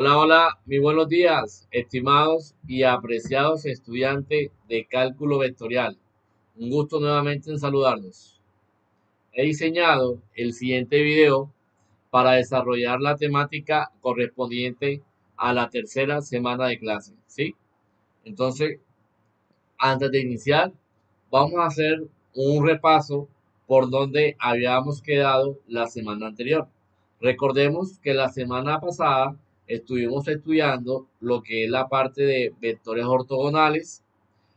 Hola, hola, muy buenos días, estimados y apreciados estudiantes de cálculo vectorial. Un gusto nuevamente en saludarlos. He diseñado el siguiente video para desarrollar la temática correspondiente a la tercera semana de clase, ¿sí? Entonces, antes de iniciar, vamos a hacer un repaso por donde habíamos quedado la semana anterior. Recordemos que la semana pasada estuvimos estudiando lo que es la parte de vectores ortogonales.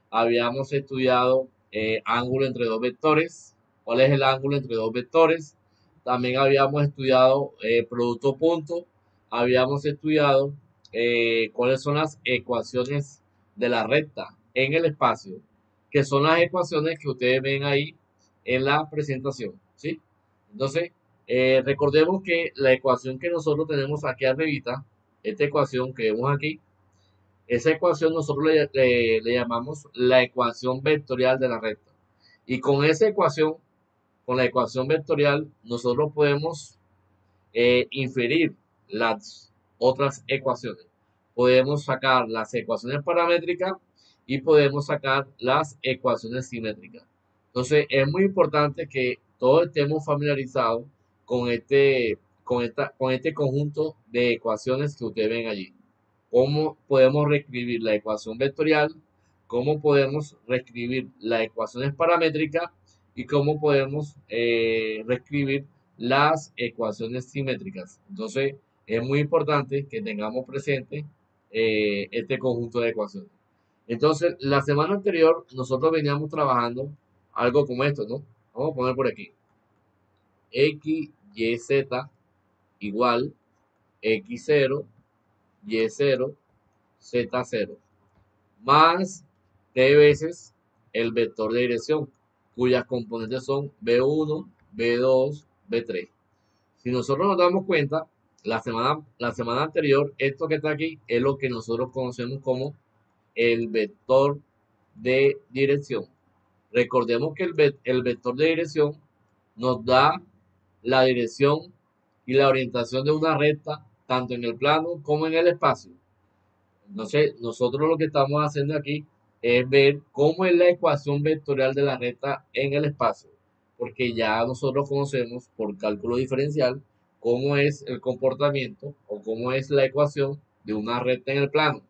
Habíamos estudiado eh, ángulo entre dos vectores. ¿Cuál es el ángulo entre dos vectores? También habíamos estudiado eh, producto punto. Habíamos estudiado eh, cuáles son las ecuaciones de la recta en el espacio, que son las ecuaciones que ustedes ven ahí en la presentación. ¿sí? Entonces, recordemos que la ecuación que nosotros tenemos aquí arribita esta ecuación que vemos aquí, esa ecuación nosotros le, llamamos la ecuación vectorial de la recta. Y con esa ecuación, con la ecuación vectorial, nosotros podemos eh, inferir las otras ecuaciones. Podemos sacar las ecuaciones paramétricas y podemos sacar las ecuaciones simétricas. Entonces es muy importante que todos estemos familiarizados con este con, esta, con este conjunto de ecuaciones que ustedes ven allí. ¿Cómo podemos reescribir la ecuación vectorial? ¿Cómo podemos reescribir las ecuaciones paramétricas? Y cómo podemos eh, reescribir las ecuaciones simétricas. Entonces, es muy importante que tengamos presente eh, este conjunto de ecuaciones. Entonces, la semana anterior nosotros veníamos trabajando algo como esto, ¿no? Vamos a poner por aquí. X, Y, Z igual x0, y0, z0, más t veces el vector de dirección, cuyas componentes son b1, b2, b3. Si nosotros nos damos cuenta, la semana, anterior, esto que está aquí es lo que nosotros conocemos como el vector de dirección. Recordemos que el vector de dirección nos da la dirección y la orientación de una recta tanto en el plano como en el espacio. Entonces, nosotros lo que estamos haciendo aquí es ver cómo es la ecuación vectorial de la recta en el espacio, porque ya nosotros conocemos por cálculo diferencial cómo es el comportamiento o cómo es la ecuación de una recta en el plano.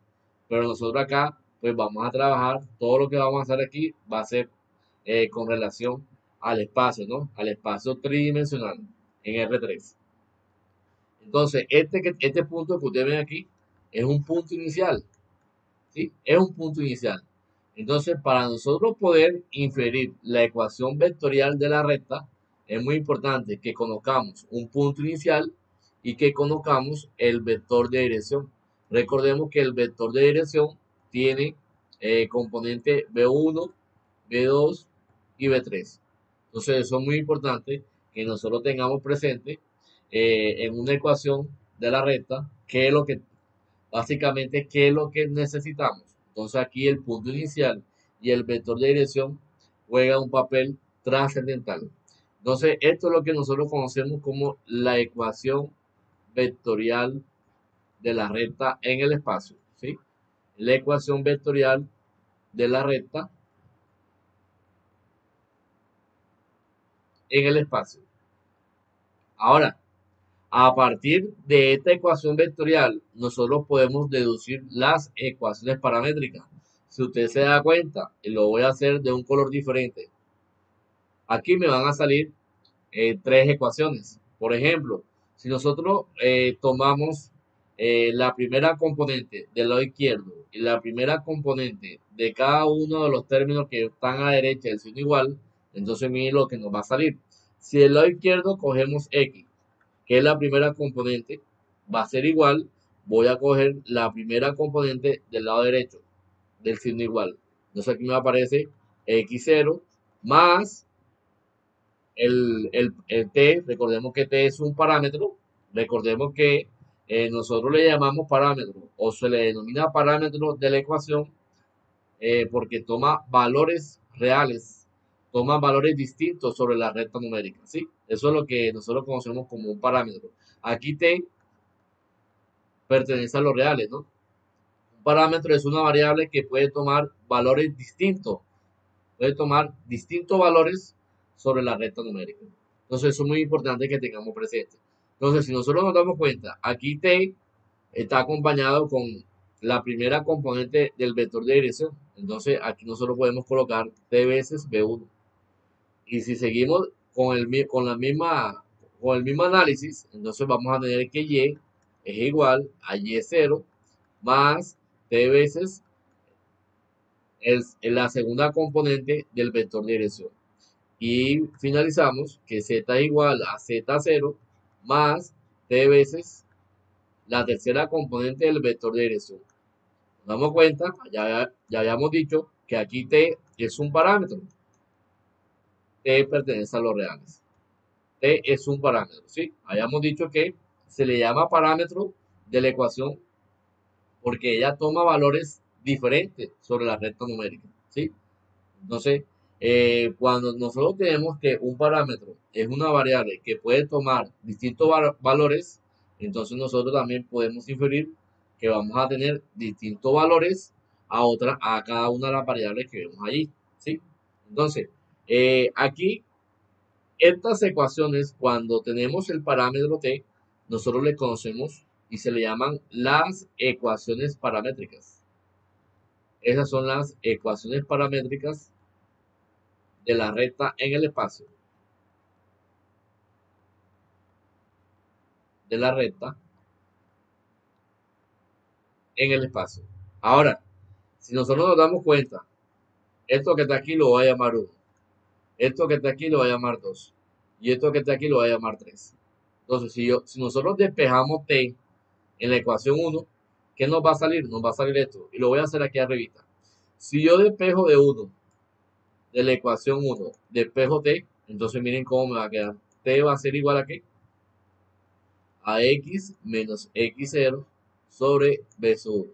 Pero nosotros acá, pues vamos a trabajar, todo lo que vamos a hacer aquí va a ser eh, con relación al espacio, ¿no? Al espacio tridimensional en R3. Entonces, este, este punto que ustedes ven aquí es un punto inicial. ¿sí? Es un punto inicial. Entonces, para nosotros poder inferir la ecuación vectorial de la recta, es muy importante que conozcamos un punto inicial y que conozcamos el vector de dirección. Recordemos que el vector de dirección tiene eh, componente B1, B2 y B3. Entonces, eso es muy importante que nosotros tengamos presente eh, en una ecuación de la recta, qué es lo que, básicamente, qué es lo que necesitamos. Entonces aquí el punto inicial y el vector de dirección juega un papel trascendental. Entonces esto es lo que nosotros conocemos como la ecuación vectorial de la recta en el espacio. ¿sí? La ecuación vectorial de la recta en el espacio. Ahora, a partir de esta ecuación vectorial, nosotros podemos deducir las ecuaciones paramétricas. Si usted se da cuenta, lo voy a hacer de un color diferente. Aquí me van a salir eh, tres ecuaciones. Por ejemplo, si nosotros eh, tomamos eh, la primera componente del lado izquierdo y la primera componente de cada uno de los términos que están a la derecha del signo igual, entonces miren lo que nos va a salir. Si del lado izquierdo cogemos x que es la primera componente, va a ser igual. Voy a coger la primera componente del lado derecho del signo igual. Entonces aquí me aparece x0 más el, t. Recordemos que t es un parámetro. Recordemos que eh, nosotros le llamamos parámetro o se le denomina parámetro de la ecuación eh, porque toma valores reales toman valores distintos sobre la recta numérica, ¿sí? Eso es lo que nosotros conocemos como un parámetro. Aquí T, pertenece a los reales, ¿no? Un parámetro es una variable que puede tomar valores distintos, puede tomar distintos valores sobre la recta numérica. Entonces, eso es muy importante que tengamos presente. Entonces, si nosotros nos damos cuenta, aquí t está acompañado con la primera componente del vector de dirección. Entonces, aquí nosotros podemos colocar t veces b1. Y si seguimos con el, con la misma, con el mismo análisis, entonces vamos a tener que y es igual a y0 más t veces es la segunda componente del vector de dirección. Y finalizamos que z es igual a z0 más t veces la tercera componente del vector de dirección. Nos damos cuenta, ya, ya habíamos dicho que aquí t es un parámetro. T pertenece a los reales. t es un parámetro, ¿sí? Habíamos dicho que se le llama parámetro de la ecuación porque ella toma valores diferentes sobre la recta numérica, ¿sí? Entonces, eh, cuando nosotros tenemos que un parámetro es una variable que puede tomar distintos valores, entonces nosotros también podemos inferir que vamos a tener distintos valores a otra, a cada una de las variables que vemos allí, ¿sí? Entonces, eh, aquí, estas ecuaciones, cuando tenemos el parámetro t, nosotros le conocemos y se le llaman las ecuaciones paramétricas. Esas son las ecuaciones paramétricas de la recta en el espacio. De la recta en el espacio. Ahora, si nosotros nos damos cuenta, esto que está aquí lo voy a llamar 1. Esto que está aquí lo voy a llamar 2. Y esto que está aquí lo voy a llamar 3. Entonces, si, yo, si nosotros despejamos t en la ecuación 1, ¿qué nos va a salir? Nos va a salir esto. Y lo voy a hacer aquí arriba. Si yo despejo de 1 de la ecuación 1 despejo t, entonces miren cómo me va a quedar. t va a ser igual a qué? A x menos x0 sobre b sub 1.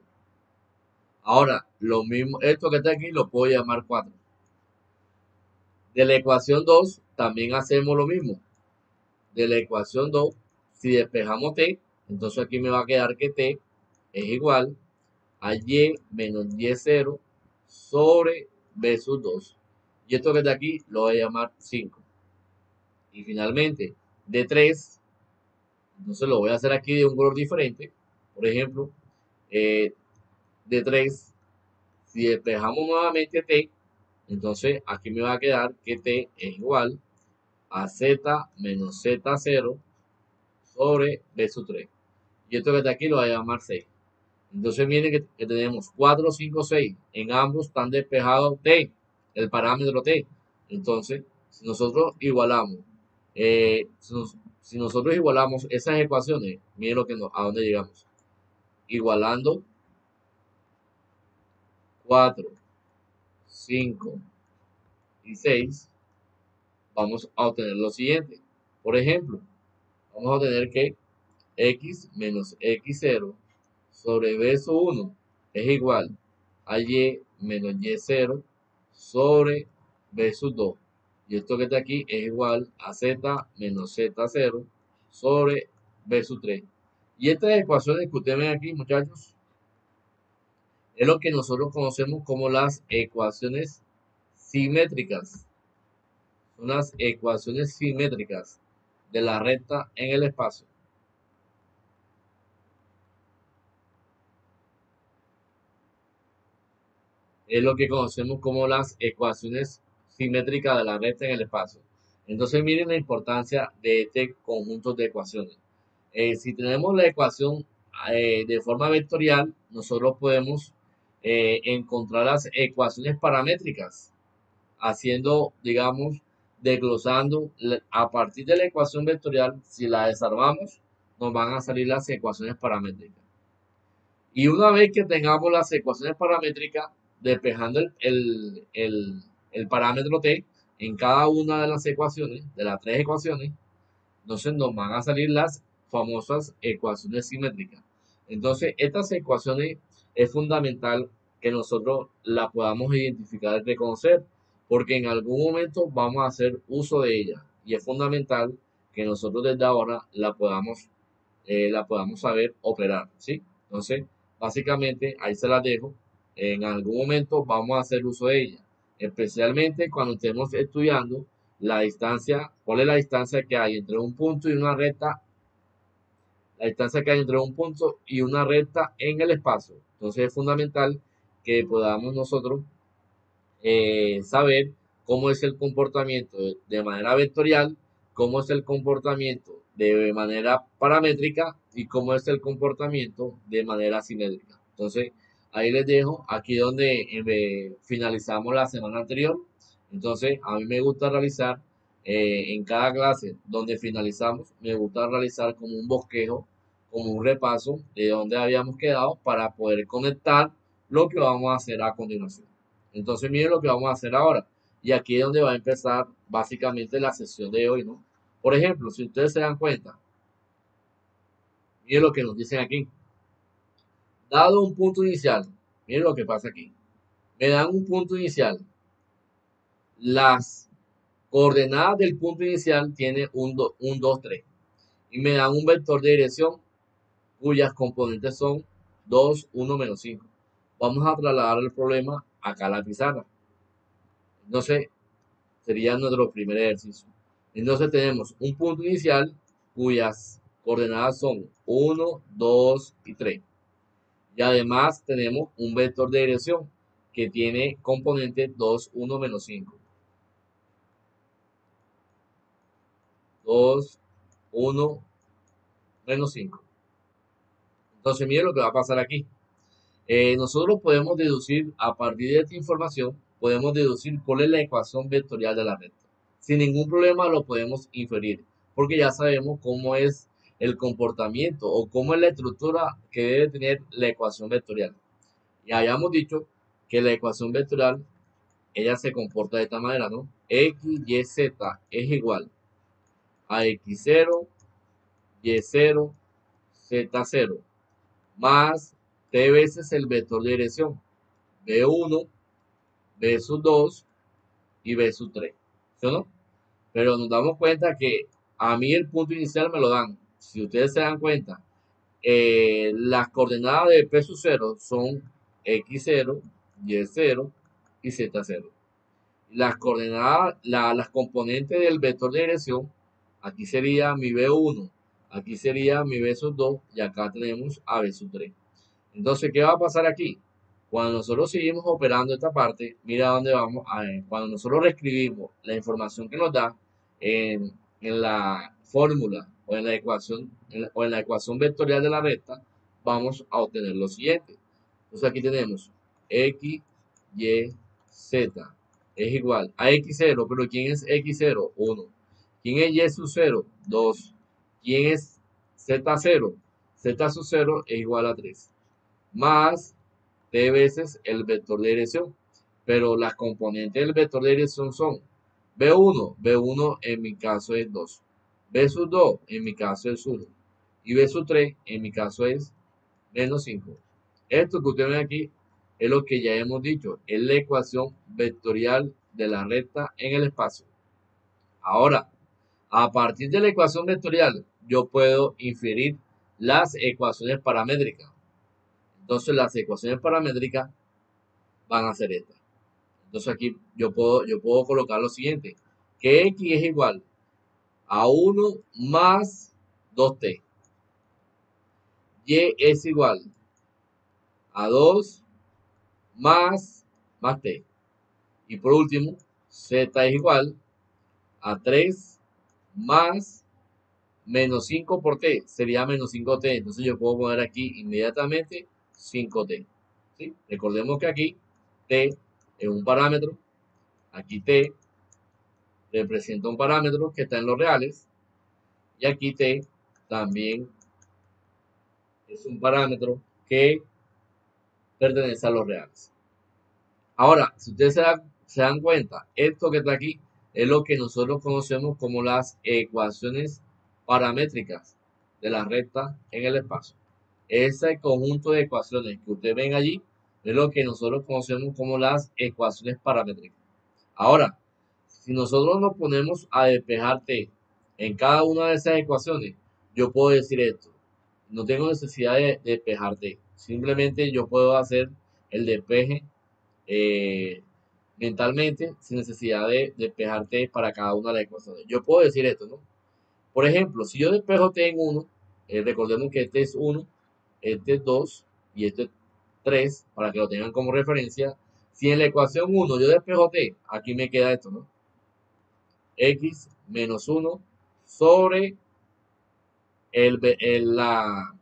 Ahora, lo mismo, esto que está aquí lo puedo llamar 4. De la ecuación 2 también hacemos lo mismo. De la ecuación 2, si despejamos t, entonces aquí me va a quedar que t es igual a y menos y0 sobre b sub 2. Y esto que está aquí lo voy a llamar 5. Y finalmente, de 3, entonces lo voy a hacer aquí de un color diferente. Por ejemplo, eh, de 3, si despejamos nuevamente t, entonces aquí me va a quedar que t es igual a z menos z0 sobre b sub 3. Y esto que está aquí lo voy a llamar 6. Entonces miren que, que tenemos 4, 5, 6. En ambos están despejados t el parámetro t. Entonces, si nosotros igualamos, eh, si, nosotros igualamos esas ecuaciones, miren lo que a dónde llegamos. Igualando 4, 5 y 6, vamos a obtener lo siguiente. Por ejemplo, vamos a obtener que x menos x0 sobre b 1 es igual a y menos y0 sobre b sub 2. Y esto que está aquí es igual a z menos z0 sobre b sub 3. Y estas ecuaciones que ustedes ven aquí, muchachos, es lo que nosotros conocemos como las ecuaciones simétricas. Son las ecuaciones simétricas de la recta en el espacio. es lo que conocemos como las ecuaciones simétricas de la recta en el espacio. Entonces miren la importancia de este conjunto de ecuaciones. Eh, si tenemos la ecuación eh, de forma vectorial, nosotros podemos eh, encontrar las ecuaciones paramétricas, haciendo, digamos, desglosando a partir de la ecuación vectorial, si la desarmamos, nos van a salir las ecuaciones paramétricas. Y una vez que tengamos las ecuaciones paramétricas, despejando el, el, parámetro t en cada una de las ecuaciones, de las tres ecuaciones, entonces nos van a salir las famosas ecuaciones simétricas. Entonces, estas ecuaciones es fundamental que nosotros las podamos identificar y reconocer, porque en algún momento vamos a hacer uso de ellas. Y es fundamental que nosotros desde ahora la podamos eh, la podamos saber operar, ¿sí? Entonces, básicamente, ahí se las dejo. En algún momento vamos a hacer uso de ella, especialmente cuando estemos estudiando la distancia, cuál es la distancia que hay entre un punto y una recta, la distancia que hay entre un punto y una recta en el espacio. Entonces es fundamental que podamos nosotros eh, saber cómo es el comportamiento de manera vectorial, cómo es el comportamiento de manera paramétrica y cómo es el comportamiento de manera simétrica. Entonces, ahí les dejo, aquí donde eh, finalizamos la semana anterior. Entonces, a mí me gusta realizar eh, en cada clase donde finalizamos, me gusta realizar como un bosquejo, como un repaso de donde habíamos quedado para poder conectar lo que vamos a hacer a continuación. Entonces, miren lo que vamos a hacer ahora. Y aquí es donde va a empezar básicamente la sesión de hoy, ¿no? Por ejemplo, si ustedes se dan cuenta, miren lo que nos dicen aquí. Dado un punto inicial, miren lo que pasa aquí. Me dan un punto inicial. Las coordenadas del punto inicial tienen un, 2, 3. Y me dan un vector de dirección cuyas componentes son 2, 1, menos 5. Vamos a trasladar el problema acá a la pizarra. Entonces, sería nuestro primer ejercicio. Entonces tenemos un punto inicial cuyas coordenadas son 1, 2 y 3. Y además tenemos un vector de dirección que tiene componente 2, 1, menos 5. 2, 1, menos 5. Entonces, miren lo que va a pasar aquí. Eh, nosotros podemos deducir, a partir de esta información, podemos deducir cuál es la ecuación vectorial de la recta sin ningún problema lo podemos inferir, porque ya sabemos cómo es el comportamiento o cómo es la estructura que debe tener la ecuación vectorial. Ya habíamos dicho que la ecuación vectorial, ella se comporta de esta manera, ¿no? X, Y, Z es igual a X0, Y0, Z0, más T veces el vector de dirección, B1, B 2 y B 3. ¿Sí o no? Pero nos damos cuenta que a mí el punto inicial me lo dan. Si ustedes se dan cuenta, eh, las coordenadas de P 0 son X0, Y0 y Z0. Las coordenadas, las componentes del vector de dirección, aquí sería mi B1, aquí sería mi B 2 y acá tenemos a B 3. Entonces, ¿qué va a pasar aquí? Cuando nosotros seguimos operando esta parte, mira dónde vamos. A ver, cuando nosotros reescribimos la información que nos da, en, la fórmula o en la ecuación o en la ecuación vectorial de la recta, vamos a obtener lo siguiente. Entonces aquí tenemos x, y, z es igual a x0, pero ¿quién es x0? 1. ¿Quién es y sub 0? 2. ¿Quién es z0? z sub 0 es igual a 3. Más t veces el vector de dirección. Pero las componentes del vector de dirección son B1, B1 en mi caso es 2. B sub 2 en mi caso es 1. Y B sub 3 en mi caso es menos 5. Esto que ustedes ven aquí es lo que ya hemos dicho. Es la ecuación vectorial de la recta en el espacio. Ahora, a partir de la ecuación vectorial, yo puedo inferir las ecuaciones paramétricas. Entonces, las ecuaciones paramétricas van a ser estas. Entonces aquí yo puedo, yo puedo colocar lo siguiente, que x es igual a 1 más 2t. y es igual a 2 más, más t. Y por último, z es igual a 3 más menos 5 por t. Sería menos 5t. Entonces yo puedo poner aquí inmediatamente 5t. ¿sí? Recordemos que aquí t es un parámetro. Aquí T representa un parámetro que está en los reales. Y aquí T también es un parámetro que pertenece a los reales. Ahora, si ustedes se, se dan cuenta, esto que está aquí es lo que nosotros conocemos como las ecuaciones paramétricas de la recta en el espacio. Ese conjunto de ecuaciones que ustedes ven allí es lo que nosotros conocemos como las ecuaciones paramétricas. Ahora, si nosotros nos ponemos a despejar T en cada una de esas ecuaciones, yo puedo decir esto. no tengo necesidad de, despejar T. Simplemente yo puedo hacer el despeje eh, mentalmente sin necesidad de despejar T para cada una de las ecuaciones. Yo puedo decir esto, ¿no? Por ejemplo, si yo despejo T en 1, eh, recordemos que este es 1, este es 2 y este es 3, para que lo tengan como referencia. Si en la ecuación 1 yo despejo T, aquí me queda esto, ¿no? X menos 1 sobre el, el, la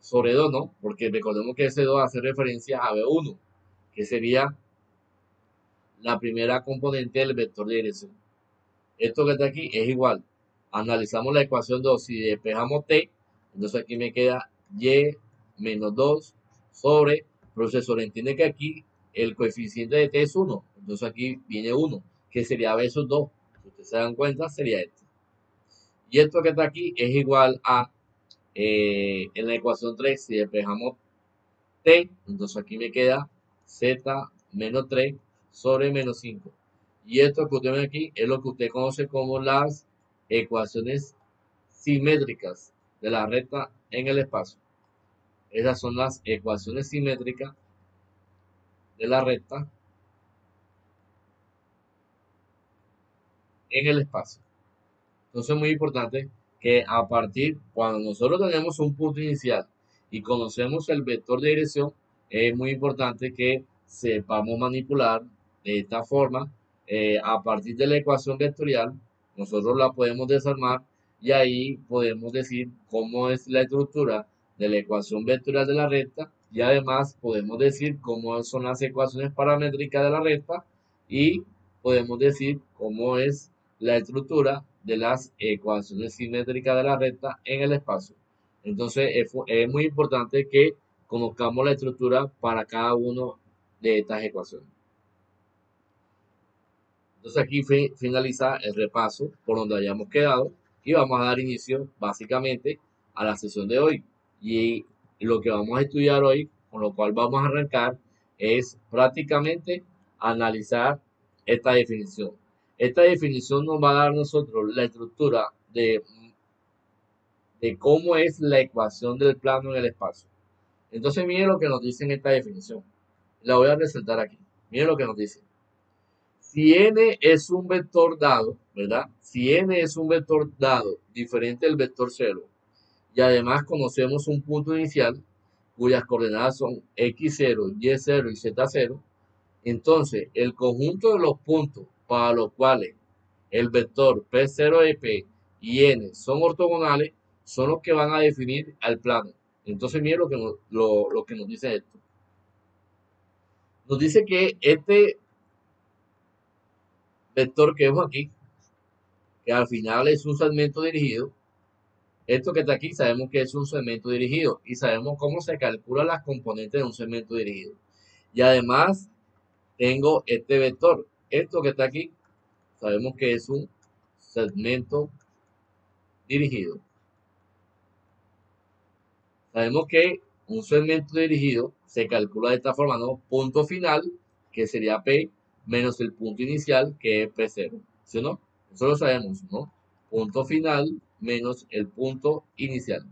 sobre 2, ¿no? Porque recordemos que ese 2 hace referencia a B1, que sería la primera componente del vector de dirección. Esto que está aquí es igual. Analizamos la ecuación 2. Si despejamos t, entonces aquí me queda y menos 2 sobre, profesor, entiende que aquí el coeficiente de t es 1. Entonces aquí viene 1, que sería b sub 2. Si ustedes se dan cuenta, sería esto. Y esto que está aquí es igual a, eh, en la ecuación 3, si despejamos t, entonces aquí me queda z menos 3 sobre menos 5. Y esto que usted ve aquí es lo que usted conoce como las ecuaciones simétricas de la recta en el espacio. Esas son las ecuaciones simétricas de la recta en el espacio. Entonces es muy importante que a partir, cuando nosotros tenemos un punto inicial y conocemos el vector de dirección, es muy importante que sepamos manipular de esta forma, eh, a partir de la ecuación vectorial, nosotros la podemos desarmar y ahí podemos decir cómo es la estructura de la ecuación vectorial de la recta y además podemos decir cómo son las ecuaciones paramétricas de la recta y podemos decir cómo es la estructura de las ecuaciones simétricas de la recta en el espacio. Entonces es, es muy importante que conozcamos la estructura para cada uno de estas ecuaciones. Entonces aquí finaliza el repaso por donde hayamos quedado y vamos a dar inicio básicamente a la sesión de hoy. Y lo que vamos a estudiar hoy, con lo cual vamos a arrancar, es prácticamente analizar esta definición. Esta definición nos va a dar nosotros la estructura de, de cómo es la ecuación del plano en el espacio. Entonces miren lo que nos dice en esta definición. La voy a resaltar aquí. Miren lo que nos dice. Si n es un vector dado, ¿verdad? Si n es un vector dado diferente del vector 0 y además conocemos un punto inicial cuyas coordenadas son x0, y0 y z0, entonces el conjunto de los puntos para los cuales el vector P0EP y N son ortogonales son los que van a definir al plano. Entonces miren lo que lo, lo que nos dice esto. Nos dice que este vector que vemos aquí, que al final es un segmento dirigido. Esto que está aquí sabemos que es un segmento dirigido y sabemos cómo se calculan las componentes de un segmento dirigido. Y además tengo este vector. Esto que está aquí sabemos que es un segmento dirigido. Sabemos que un segmento dirigido se calcula de esta forma, ¿no? Punto final, que sería P menos el punto inicial que es P0. ¿Sí o no? Eso lo sabemos, ¿no? Punto final menos el punto inicial.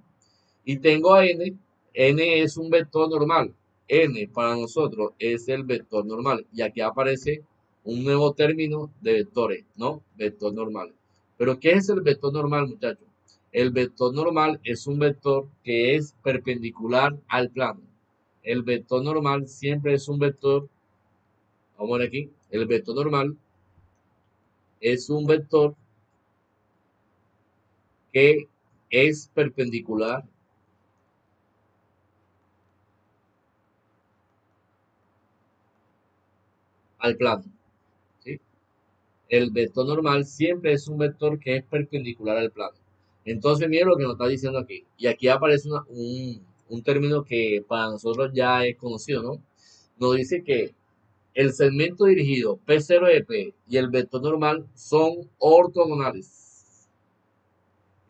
Y tengo a n. n es un vector normal. n para nosotros es el vector normal. Y aquí aparece un nuevo término de vectores, ¿no? Vector normal. Pero ¿qué es el vector normal, muchachos? El vector normal es un vector que es perpendicular al plano. El vector normal siempre es un vector, vamos a ver aquí, el vector normal es un vector que es perpendicular al plano. El vector normal siempre es un vector que es perpendicular al plano. Entonces, miren lo que nos está diciendo aquí. Y aquí aparece un, un término que para nosotros ya es conocido, ¿no? Nos dice que el segmento dirigido P0EP y el vector normal son ortogonales.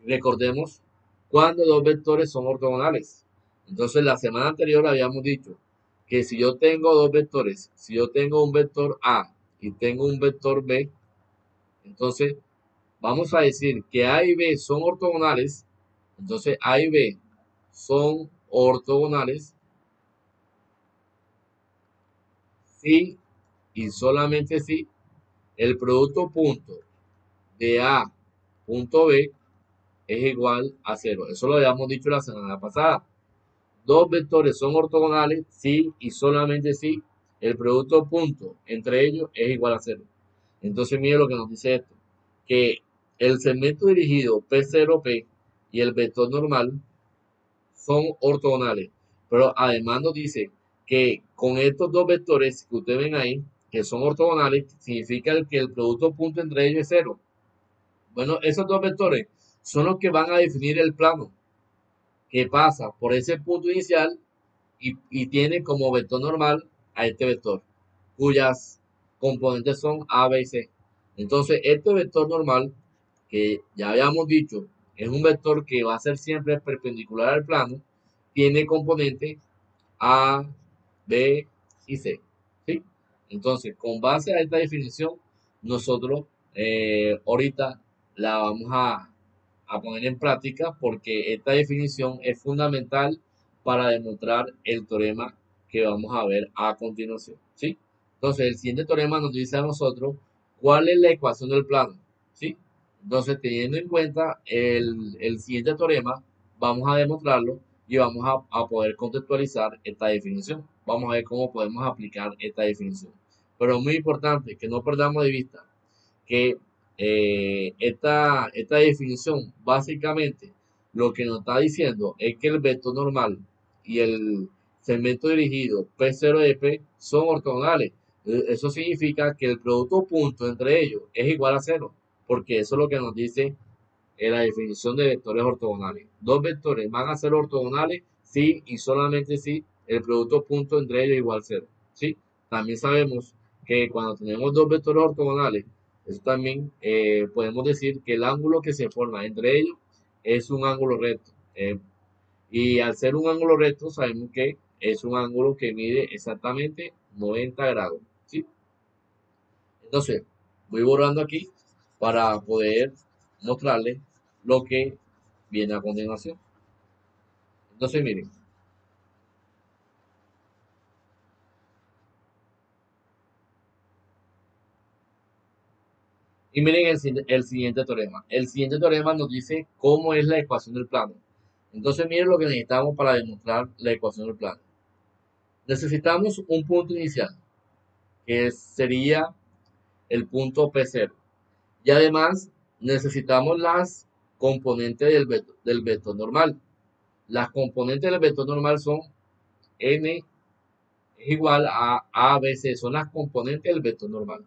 Recordemos cuando dos vectores son ortogonales. Entonces, la semana anterior habíamos dicho que si yo tengo dos vectores, si yo tengo un vector A y tengo un vector B, entonces vamos a decir que A y B son ortogonales. Entonces, A y B son ortogonales si y solamente si el producto punto de A punto B es igual a cero. Eso lo habíamos dicho la semana pasada. Dos vectores son ortogonales si y solamente si el producto punto entre ellos es igual a cero. Entonces, mire lo que nos dice esto, que el segmento dirigido P0P y el vector normal son ortogonales. Pero además nos dice que con estos dos vectores que ustedes ven ahí, que son ortogonales, significa que el producto punto entre ellos es cero. Bueno, esos dos vectores son los que van a definir el plano que pasa por ese punto inicial y, y tiene como vector normal a este vector, cuyas componentes son A, B y C. Entonces, este vector normal, que ya habíamos dicho, es un vector que va a ser siempre perpendicular al plano, tiene componentes A, B y C. ¿sí? Entonces, con base a esta definición, nosotros eh, ahorita la vamos a, a poner en práctica porque esta definición es fundamental para demostrar el teorema que vamos a ver a continuación. ¿sí? Entonces, el siguiente teorema nos dice a nosotros cuál es la ecuación del plano. ¿sí? Entonces, teniendo en cuenta el, el siguiente teorema, vamos a demostrarlo y vamos a, a, poder contextualizar esta definición. Vamos a ver cómo podemos aplicar esta definición. Pero muy importante que no perdamos de vista que eh, esta, esta definición básicamente lo que nos está diciendo es que el vector normal y el segmento dirigido P0 de P son ortogonales. E, eso significa que el producto punto entre ellos es igual a cero, porque eso es lo que nos dice en la definición de vectores ortogonales. Dos vectores van a ser ortogonales si y solamente si el producto punto entre ellos igual a cero. ¿sí? También sabemos que cuando tenemos dos vectores ortogonales, eso también eh, podemos decir que el ángulo que se forma entre ellos es un ángulo recto. Eh, y al ser un ángulo recto, sabemos que es un ángulo que mide exactamente 90 grados. ¿sí? Entonces, voy borrando aquí para poder mostrarles lo que viene a continuación. Entonces, miren. Y miren el, siguiente teorema. El siguiente teorema nos dice cómo es la ecuación del plano. Entonces miren lo que necesitamos para demostrar la ecuación del plano necesitamos un punto inicial, que sería el punto P0. Y además necesitamos las componentes del vector, normal. Las componentes del vector normal son n es igual a a, b, c, son las componentes del vector normal.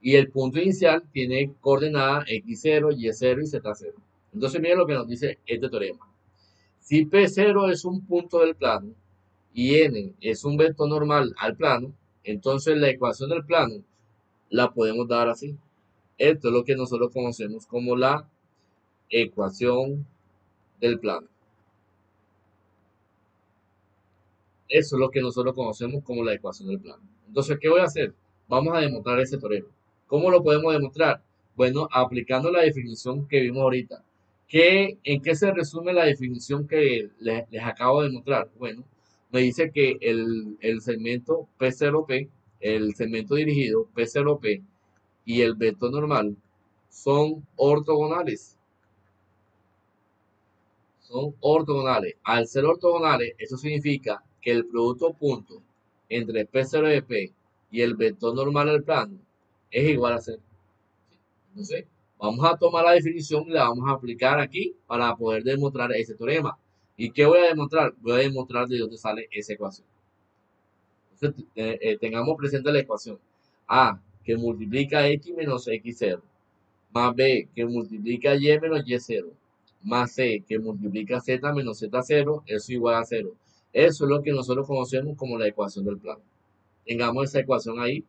Y el punto inicial tiene coordenadas x0, y0 y z0. Entonces miren lo que nos dice este teorema. Si P0 es un punto del plano, y n es un vector normal al plano, entonces la ecuación del plano la podemos dar así. Esto es lo que nosotros conocemos como la ecuación del plano. Eso es lo que nosotros conocemos como la ecuación del plano. Entonces, ¿qué voy a hacer? Vamos a demostrar ese teorema. ¿Cómo lo podemos demostrar? Bueno, aplicando la definición que vimos ahorita. ¿Qué, ¿En qué se resume la definición que les, acabo de mostrar? Bueno, me dice que el, segmento P0P, el segmento dirigido P0P y el vector normal son ortogonales. Son ortogonales. Al ser ortogonales, eso significa que el producto punto entre P0P y el vector normal del plano es igual a cero. Entonces, vamos a tomar la definición y la vamos a aplicar aquí para poder demostrar ese teorema. ¿Y qué voy a demostrar? Voy a demostrar de dónde sale esa ecuación. Entonces, eh, eh, tengamos presente la ecuación. A, que multiplica x menos x0, más b, que multiplica y menos y0, más c, que multiplica z menos z0, eso es igual a 0. Eso es lo que nosotros conocemos como la ecuación del plano. Tengamos esa ecuación ahí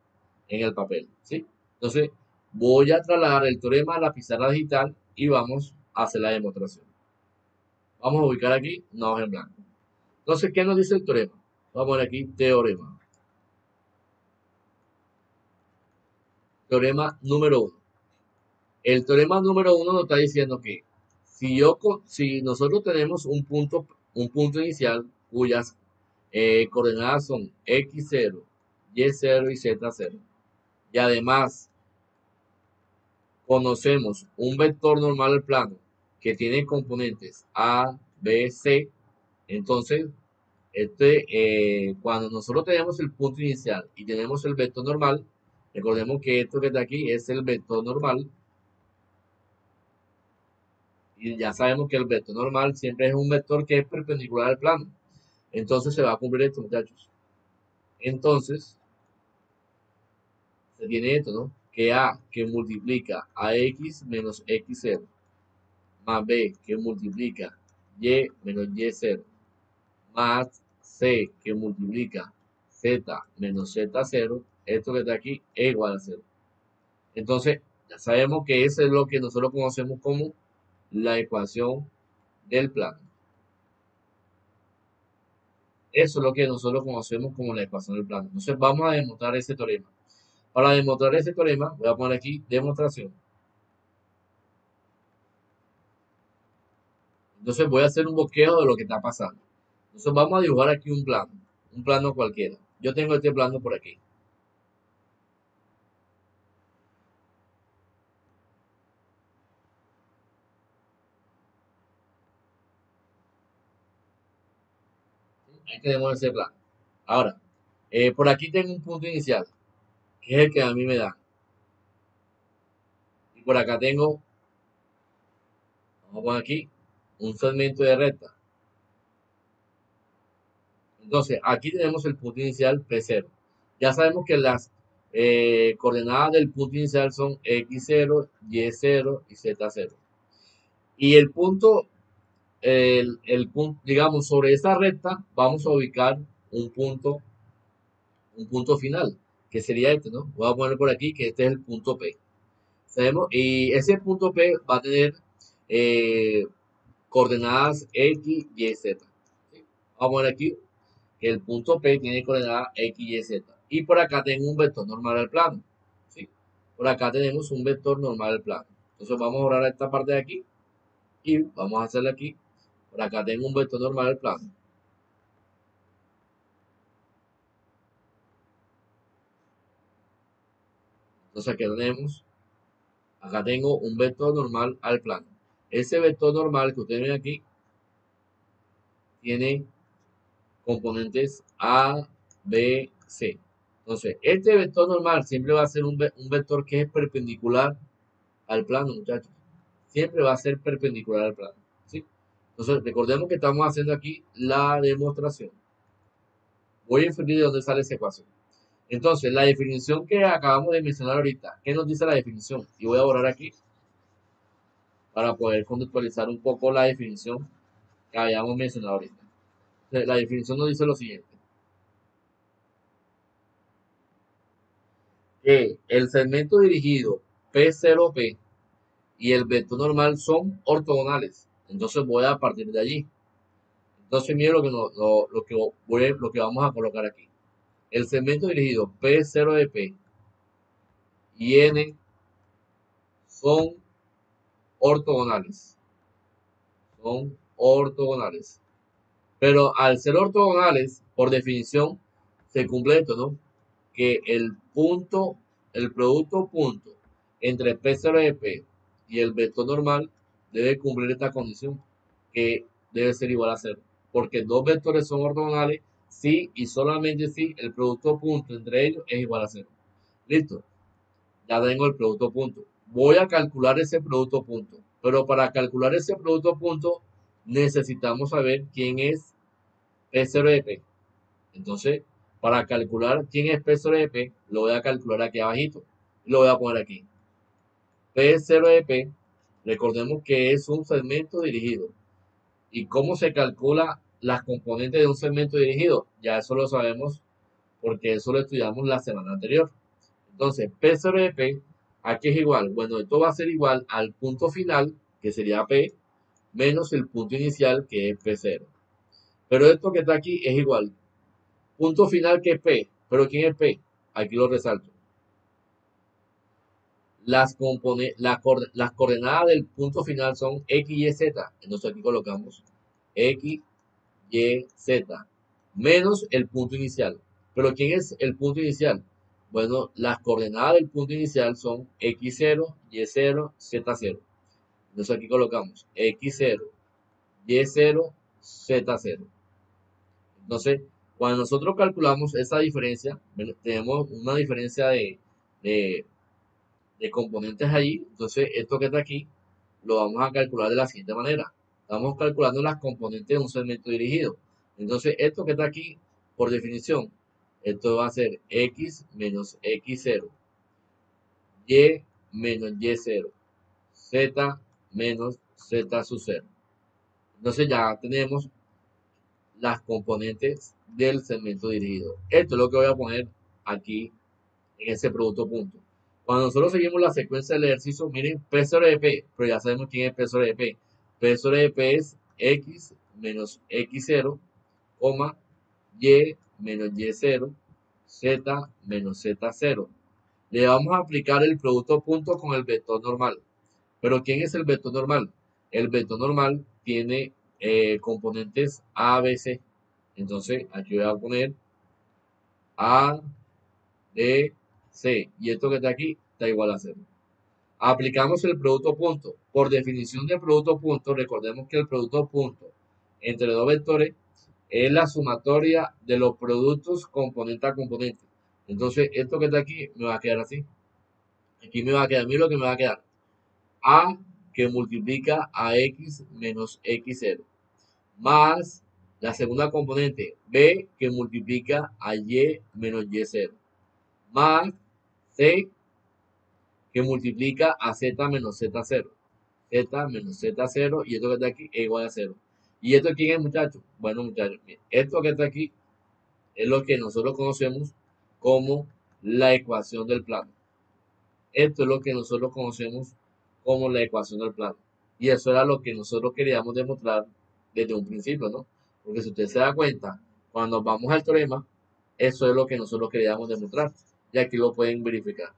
en el papel, ¿sí? Entonces, voy a trasladar el teorema a la pizarra digital y vamos a hacer la demostración. Vamos a ubicar aquí una hoja en blanco. Entonces, ¿qué nos dice el teorema? Vamos a poner aquí teorema. Teorema número uno. El teorema número uno nos está diciendo que si, yo, si nosotros tenemos un punto un punto inicial cuyas eh, coordenadas son x0, y0 y z0. Y además conocemos un vector normal al plano que tiene componentes A, B, C. Entonces, este, eh, cuando nosotros tenemos el punto inicial y tenemos el vector normal, recordemos que esto que está aquí es el vector normal y ya sabemos que el vector normal siempre es un vector que es perpendicular al plano. Entonces se va a cumplir esto, muchachos. Entonces, tiene esto, ¿no? Que A que multiplica a X menos X0 más B que multiplica Y menos Y0 más C que multiplica Z menos Z0, esto que está aquí es igual a 0. Entonces, ya sabemos que eso es lo que nosotros conocemos como la ecuación del plano. Eso es lo que nosotros conocemos como la ecuación del plano. Entonces vamos a demostrar ese teorema. Para demostrar ese teorema, voy a poner aquí demostración. Entonces voy a hacer un bosqueo de lo que está pasando. Entonces vamos a dibujar aquí un plano, un plano cualquiera. Yo tengo este plano por aquí. Ahí tenemos ese plano. Ahora, eh, por aquí tengo un punto inicial, que es el que a mí me da. Y por acá tengo, vamos a poner aquí, un segmento de recta. Entonces, aquí tenemos el punto inicial P0. Ya sabemos que las eh, coordenadas del punto inicial son X0, Y0 y Z0. Y el punto el, el punto, digamos, sobre esta recta vamos a ubicar un punto, un punto final, que sería este, ¿no? Voy a poner por aquí que este es el punto P. ¿Sabemos? Y ese punto P va a tener eh, coordenadas X, Y, Z. Vamos a poner aquí que el punto P tiene coordenadas X, Y, Z. Y por acá tengo un vector normal al plano. ¿sí? Por acá tenemos un vector normal al plano. Entonces vamos a borrar esta parte de aquí y vamos a hacerle aquí por acá tengo un vector normal del plano. Entonces aquí tenemos, acá tengo un vector normal al plano. Ese vector normal que ustedes ven aquí tiene componentes A, B, C. Entonces, este vector normal siempre va a ser un, un vector que es perpendicular al plano, muchachos. Siempre va a ser perpendicular al plano. Entonces, recordemos que estamos haciendo aquí la demostración. Voy a inferir de dónde sale esa ecuación. Entonces, la definición que acabamos de mencionar ahorita, ¿qué nos dice la definición? Y voy a borrar aquí para poder contextualizar un poco la definición que habíamos mencionado ahorita. La definición nos dice lo siguiente. Que el segmento dirigido P0P y el vector normal son ortogonales. Entonces voy a partir de allí. Entonces miren lo que, lo, que, voy, lo que vamos a colocar aquí. El segmento dirigido P0 de P y N son ortogonales. Son ortogonales. Pero al ser ortogonales, por definición, se cumple esto, ¿no? Que el punto, el producto punto entre P0 de P y el vector normal debe cumplir esta condición, que debe ser igual a cero. Porque dos vectores son ortogonales si y solamente si el producto punto entre ellos es igual a cero. Listo. Ya tengo el producto punto. Voy a calcular ese producto punto. Pero para calcular ese producto punto necesitamos saber quién es P0 de P. Entonces, para calcular quién es P0 de P, lo voy a calcular aquí abajito. Lo voy a poner aquí. P0 de P Recordemos que es un segmento dirigido. ¿Y cómo se calcula las componentes de un segmento dirigido? Ya eso lo sabemos porque eso lo estudiamos la semana anterior. Entonces, P0 de P, aquí es igual. Bueno, esto va a ser igual al punto final, que sería P, menos el punto inicial, que es P0. Pero esto que está aquí es igual. Punto final que es P. ¿Pero quién es P? Aquí lo resalto las, las coordenadas del punto final son x, y, z. Entonces aquí colocamos x, y, z, menos el punto inicial. Pero ¿quién es el punto inicial? Bueno, las coordenadas del punto inicial son x0, y0, z0. Entonces aquí colocamos x0, y0, z0. Entonces, cuando nosotros calculamos esa diferencia, tenemos una diferencia de, de, componentes allí. Entonces, esto que está aquí, lo vamos a calcular de la siguiente manera. Estamos calculando las componentes de un segmento dirigido. Entonces, esto que está aquí, por definición, esto va a ser x menos x0, y menos y0, z menos z sub 0. Entonces ya tenemos las componentes del segmento dirigido. Esto es lo que voy a poner aquí en ese producto punto. Cuando nosotros seguimos la secuencia del ejercicio, miren, P sobre de P, pero ya sabemos quién es P sobre de P. P sobre P es X menos X0, coma, Y menos Y0, Z menos Z0. Le vamos a aplicar el producto punto con el vector normal. Pero ¿quién es el vector normal? El vector normal tiene eh, componentes A, B, C. Entonces, aquí voy a poner A, B, C. Y esto que está aquí está igual a 0. Aplicamos el producto punto. Por definición de producto punto, recordemos que el producto punto entre dos vectores es la sumatoria de los productos componente a componente. Entonces, esto que está aquí me va a quedar así. Aquí me va a quedar, mira lo que me va a quedar. A que multiplica a x menos x0 más la segunda componente b que multiplica a y menos y0 más c que multiplica a z menos z0 z menos z0 y esto que está aquí es igual a 0 ¿y esto quién es muchachos? bueno muchachos esto que está aquí es lo que nosotros conocemos como la ecuación del plano esto es lo que nosotros conocemos como la ecuación del plano. Y eso era lo que nosotros queríamos demostrar desde un principio, ¿no? Porque si usted se da cuenta, cuando vamos al teorema, eso es lo que nosotros queríamos demostrar. Y aquí lo pueden verificar.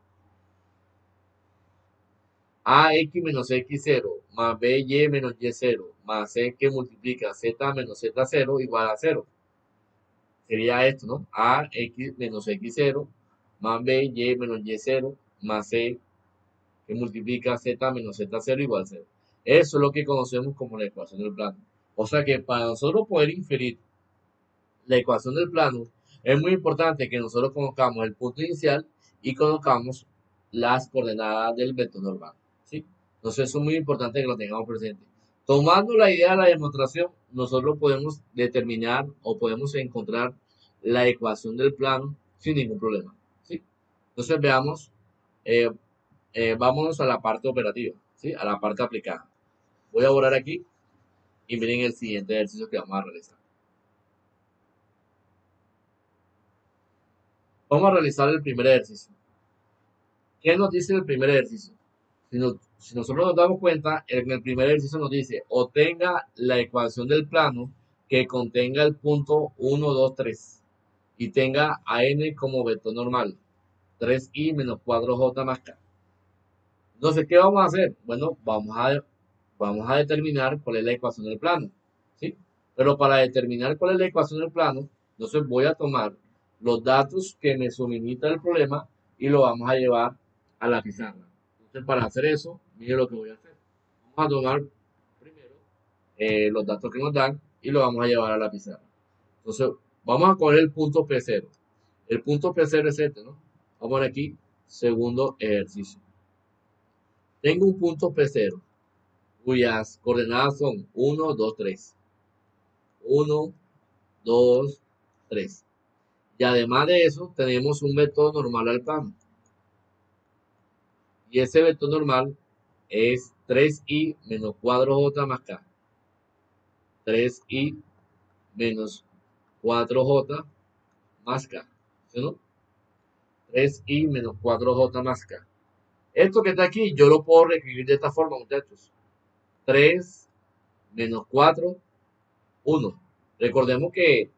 AX menos X0 más BY menos Y0 más C que multiplica Z menos Z0 igual a 0. Sería esto, ¿no? AX menos X0 más BY menos Y0 más C que multiplica z menos z0 igual a 0. Eso es lo que conocemos como la ecuación del plano. O sea que para nosotros poder inferir la ecuación del plano, es muy importante que nosotros conozcamos el punto inicial y conozcamos las coordenadas del vector normal. Entonces eso es muy importante que lo tengamos presente. Tomando la idea de la demostración, nosotros podemos determinar o podemos encontrar la ecuación del plano sin ningún problema. ¿sí? Entonces veamos eh, eh, vámonos a la parte operativa, ¿sí? a la parte aplicada. Voy a borrar aquí y miren el siguiente ejercicio que vamos a realizar. Vamos a realizar el primer ejercicio. ¿Qué nos dice el primer ejercicio? Si, si nosotros nos damos cuenta, en el primer ejercicio nos dice, obtenga la ecuación del plano que contenga el punto 1, 2, 3 y tenga a n como vector normal, 3i menos 4j más k. Entonces, ¿qué vamos a hacer? Bueno, vamos a, vamos a determinar cuál es la ecuación del plano. ¿sí? Pero para determinar cuál es la ecuación del plano, entonces voy a tomar los datos que me suministra el problema y lo vamos a llevar a la pizarra. Entonces, para hacer eso, mire lo que voy a hacer. Vamos a tomar primero eh, los datos que nos dan y lo vamos a llevar a la pizarra. Entonces, vamos a coger el punto P0. El punto P0 es este, ¿no? Vamos aquí, segundo ejercicio. Tengo un punto P0 cuyas coordenadas son 1, 2, 3. 1, 2, 3. Y además de eso, tenemos un vector normal al plano. Y ese vector normal es 3i menos 4j más k. 3i menos 4j más k. ¿Sí no? 3i menos 4j más k. Esto que está aquí, yo lo puedo reescribir de esta forma, muchachos. 3 menos 4, 1. Recordemos que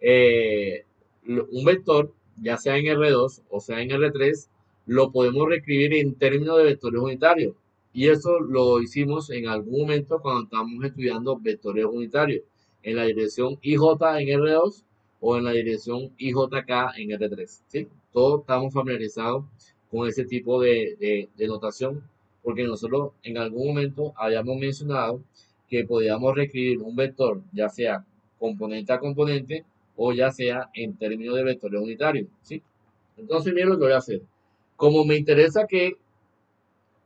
eh, un vector, ya sea en R2 o sea en R3, lo podemos reescribir en términos de vectores unitarios. Y eso lo hicimos en algún momento cuando estábamos estudiando vectores unitarios. en la dirección IJ en R2 o en la dirección IJK en R3. ¿sí? Todos estamos familiarizados con ese tipo de, de, notación porque nosotros en algún momento habíamos mencionado que podíamos reescribir un vector ya sea componente a componente o ya sea en términos de vectores unitarios. ¿sí? Entonces, miren lo que voy a hacer. Como me interesa que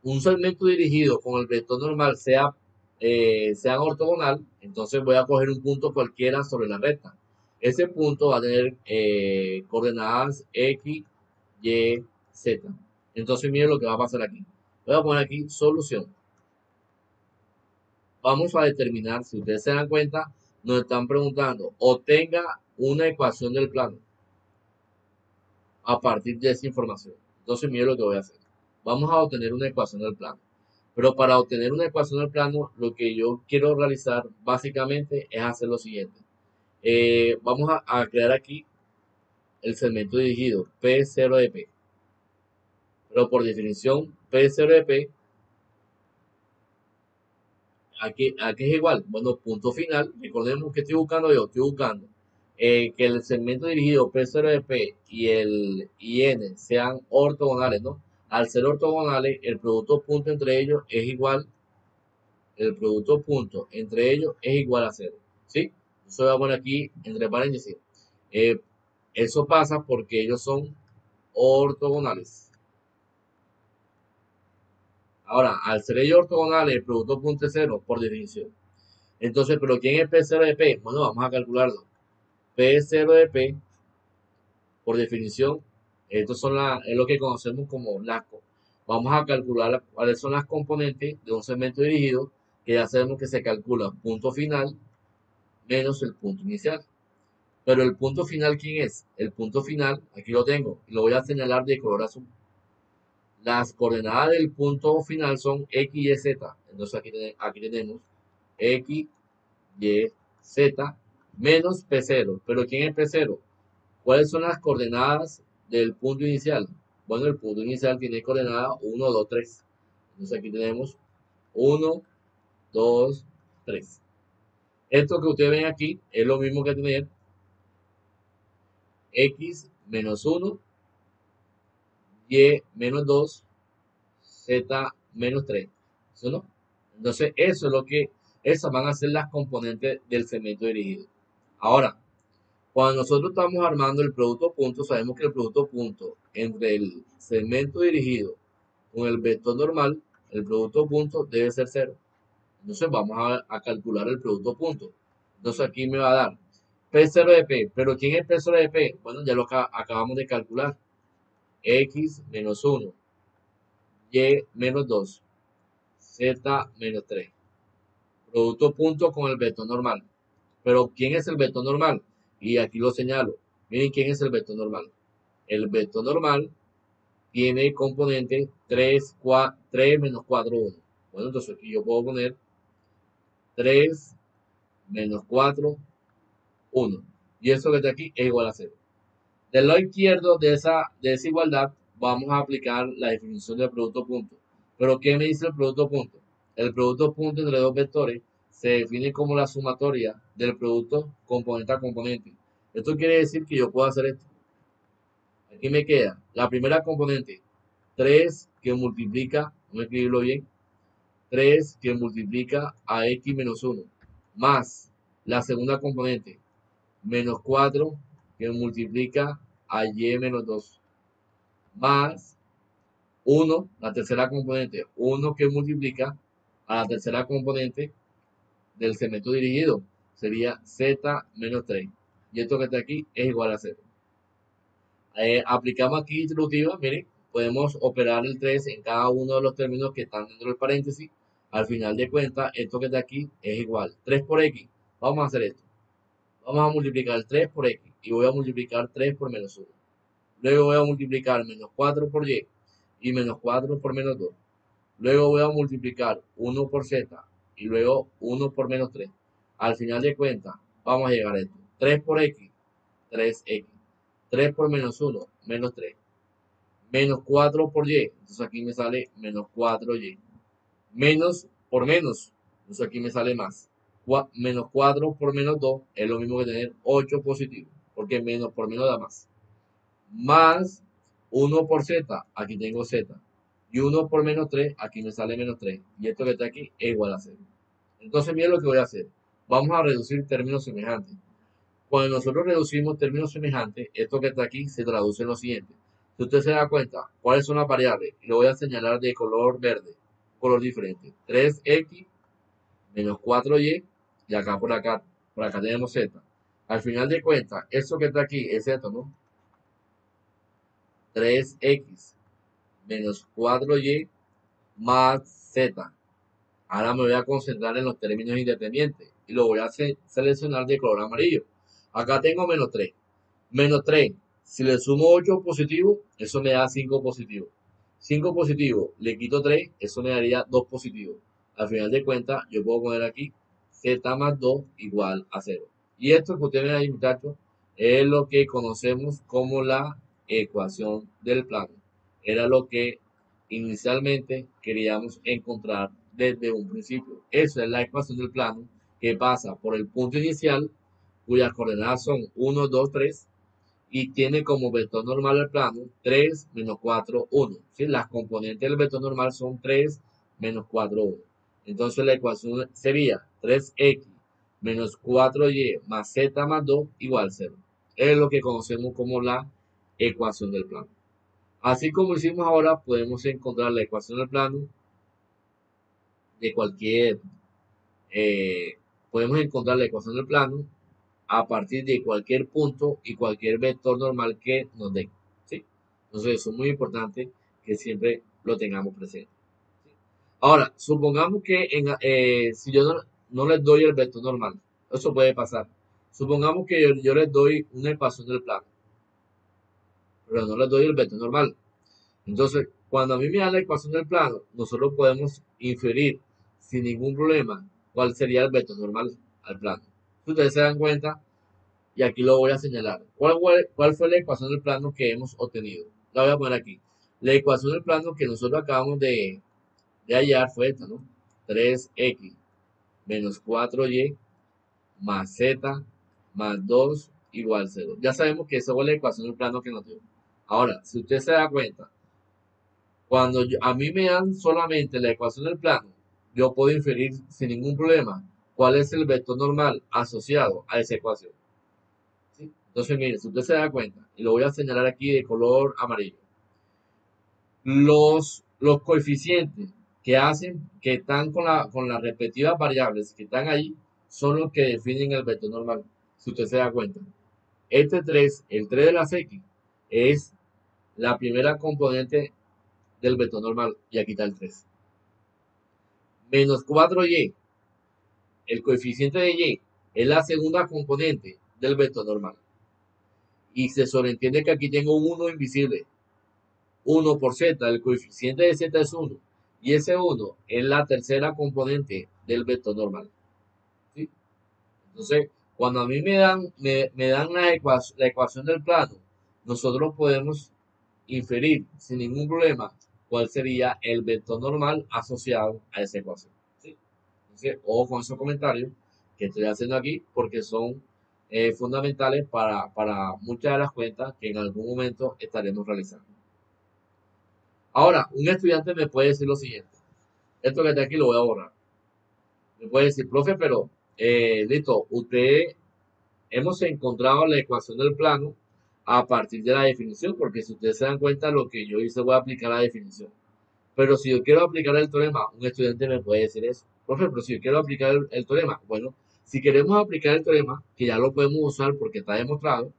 un segmento dirigido con el vector normal sea, eh, sea ortogonal, entonces voy a coger un punto cualquiera sobre la recta. Ese punto va a tener eh, coordenadas X, Y, Z. Entonces miren lo que va a pasar aquí. Voy a poner aquí solución. Vamos a determinar, si ustedes se dan cuenta, nos están preguntando, obtenga una ecuación del plano a partir de esa información. Entonces miren lo que voy a hacer. Vamos a obtener una ecuación del plano. Pero para obtener una ecuación del plano, lo que yo quiero realizar básicamente es hacer lo siguiente. Eh, vamos a, crear aquí el segmento dirigido P0 de P. Pero por definición, P0 de P, aquí, aquí es igual. Bueno, punto final. Recordemos que estoy buscando yo, estoy buscando eh, que el segmento dirigido P0 de P y el IN sean ortogonales, ¿no? Al ser ortogonales, el producto punto entre ellos es igual, el producto punto entre ellos es igual a cero, ¿sí? Eso voy a poner aquí entre paréntesis. Eh, eso pasa porque ellos son ortogonales. Ahora, al ser ellos ortogonales, el producto punto es cero por definición. Entonces, ¿pero quién es P0 de P? Bueno, vamos a calcularlo. P0 de P, por definición, esto son es lo que conocemos como LACO. Vamos a calcular cuáles son las componentes de un segmento dirigido, que ya sabemos que se calcula punto final menos el punto inicial. Pero el punto final, ¿quién es? El punto final, aquí lo tengo, y lo voy a señalar de color azul. Las coordenadas del punto final son x, y, z. Entonces aquí, aquí tenemos x, y, z menos p0. Pero ¿quién es p0? ¿Cuáles son las coordenadas del punto inicial? Bueno, el punto inicial tiene coordenada 1, 2, 3. Entonces aquí tenemos 1, 2, 3. Esto que ustedes ven aquí es lo mismo que tener x menos 1, y menos 2, z menos 3. ¿Eso no? Entonces, eso es lo que, esas van a ser las componentes del segmento dirigido. Ahora, cuando nosotros estamos armando el producto punto, sabemos que el producto punto entre el segmento dirigido con el vector normal, el producto punto debe ser 0. Entonces vamos a, calcular el producto punto. Entonces aquí me va a dar P0 de P. ¿Pero quién es P0 de P? Bueno, ya lo acabamos de calcular. X menos 1. Y menos 2. Z menos 3. Producto punto con el vector normal. Pero ¿quién es el vector normal? Y aquí lo señalo. Miren quién es el vector normal. El vector normal tiene componente 3, 4, 3 menos 4, 1. Bueno, entonces aquí yo puedo poner 3 menos 4, 1. Y eso que está aquí es igual a 0. Del lado izquierdo de esa desigualdad vamos a aplicar la definición del producto punto. Pero ¿qué me dice el producto punto? El producto punto entre dos vectores se define como la sumatoria del producto componente a componente. Esto quiere decir que yo puedo hacer esto. Aquí me queda la primera componente, 3 que multiplica, a escribirlo bien, 3 que multiplica a x menos 1, más la segunda componente, menos 4 que multiplica a y menos 2, más 1, la tercera componente, 1 que multiplica a la tercera componente del segmento dirigido, sería z menos 3. Y esto que está aquí es igual a 0. Eh, aplicamos aquí distributiva, miren, podemos operar el 3 en cada uno de los términos que están dentro del paréntesis al final de cuentas, esto que está aquí es igual. 3 por x. Vamos a hacer esto. Vamos a multiplicar 3 por x. Y voy a multiplicar 3 por menos 1. Luego voy a multiplicar menos 4 por y. Y menos 4 por menos 2. Luego voy a multiplicar 1 por z. Y luego 1 por menos 3. Al final de cuentas, vamos a llegar a esto. 3 por x. 3x. 3 por menos 1. Menos 3. Menos 4 por y. Entonces aquí me sale menos 4y menos por menos. Entonces aquí me sale más. menos 4 por menos 2 es lo mismo que tener 8 positivo, porque menos por menos da más. Más 1 por z, aquí tengo z. Y 1 por menos 3, aquí me sale menos 3. Y esto que está aquí es igual a 0. Entonces, miren lo que voy a hacer. Vamos a reducir términos semejantes. Cuando nosotros reducimos términos semejantes, esto que está aquí se traduce en lo siguiente. Si usted se da cuenta, ¿cuáles son las variables? Lo voy a señalar de color verde, color diferente. 3x menos 4y, y acá por acá, por acá tenemos z. Al final de cuentas, esto que está aquí es esto, ¿no? 3x menos 4y más z. Ahora me voy a concentrar en los términos independientes y lo voy a seleccionar de color amarillo. Acá tengo menos 3. Menos 3. Si le sumo 8 positivo, eso me da 5 positivo. 5 positivo, le quito 3, eso me daría 2 positivo. Al final de cuentas, yo puedo poner aquí z más 2 igual a 0. Y esto que ustedes ven ahí, muchachos, es lo que conocemos como la ecuación del plano. Era lo que inicialmente queríamos encontrar desde un principio. Esa es la ecuación del plano que pasa por el punto inicial, cuyas coordenadas son 1, 2, 3, y tiene como vector normal el plano 3 menos 4, 1. ¿sí? Las componentes del vector normal son 3 menos 4, 1. Entonces la ecuación sería 3x menos 4y más z más 2 igual 0. Es lo que conocemos como la ecuación del plano. Así como hicimos ahora, podemos encontrar la ecuación del plano de cualquier, eh, podemos encontrar la ecuación del plano a partir de cualquier punto y cualquier vector normal que nos den. ¿sí? Entonces eso es muy importante que siempre lo tengamos presente. Ahora, supongamos que eh, si yo no, les doy el vector normal, eso puede pasar. Supongamos que yo, les doy una ecuación del plano, pero no les doy el vector normal. Entonces, cuando a mí me da la ecuación del plano, nosotros podemos inferir sin ningún problema cuál sería el vector normal al plano. Si ustedes se dan cuenta, y aquí lo voy a señalar, ¿cuál, cuál fue la ecuación del plano que hemos obtenido? La voy a poner aquí. La ecuación del plano que nosotros acabamos de, de hallar fue esta, ¿no? 3x menos 4y más z más 2 igual 0. Ya sabemos que esa fue la ecuación del plano que nos dio. Ahora, si usted se da cuenta, cuando a mí me dan solamente la ecuación del plano, yo puedo inferir sin ningún problema cuál es el vector normal asociado a esa ecuación. Entonces, mire, si usted se da cuenta, y lo voy a señalar aquí de color amarillo, los, los coeficientes que hacen, que están con, la, con las respectivas variables que están ahí, son los que definen el vector normal, si usted se da cuenta. Este 3, el 3 de las X, es la primera componente del vector normal, y aquí está el 3. Menos 4y, el coeficiente de y, es la segunda componente del vector normal. Y se sobreentiende que aquí tengo un 1 invisible. 1 por z, el coeficiente de z es 1 y ese 1 es la tercera componente del vector normal. Entonces, cuando a mí me dan, me, dan la, ecuación, la ecuación del plano, nosotros podemos inferir sin ningún problema cuál sería el vector normal asociado a esa ecuación. Entonces, ojo con esos comentarios que estoy haciendo aquí porque son eh, fundamentales para, para muchas de las cuentas que en algún momento estaremos realizando. Ahora, un estudiante me puede decir lo siguiente. Esto que está aquí lo voy a borrar. Me puede decir, profe, pero eh, listo, usted hemos encontrado la ecuación del plano a partir de la definición, porque si ustedes se dan cuenta, lo que yo hice voy a aplicar la definición. Pero si yo quiero aplicar el teorema, un estudiante me puede decir eso. Profe, pero si yo quiero aplicar el, teorema, bueno, si queremos aplicar el teorema, que ya lo podemos usar porque está demostrado,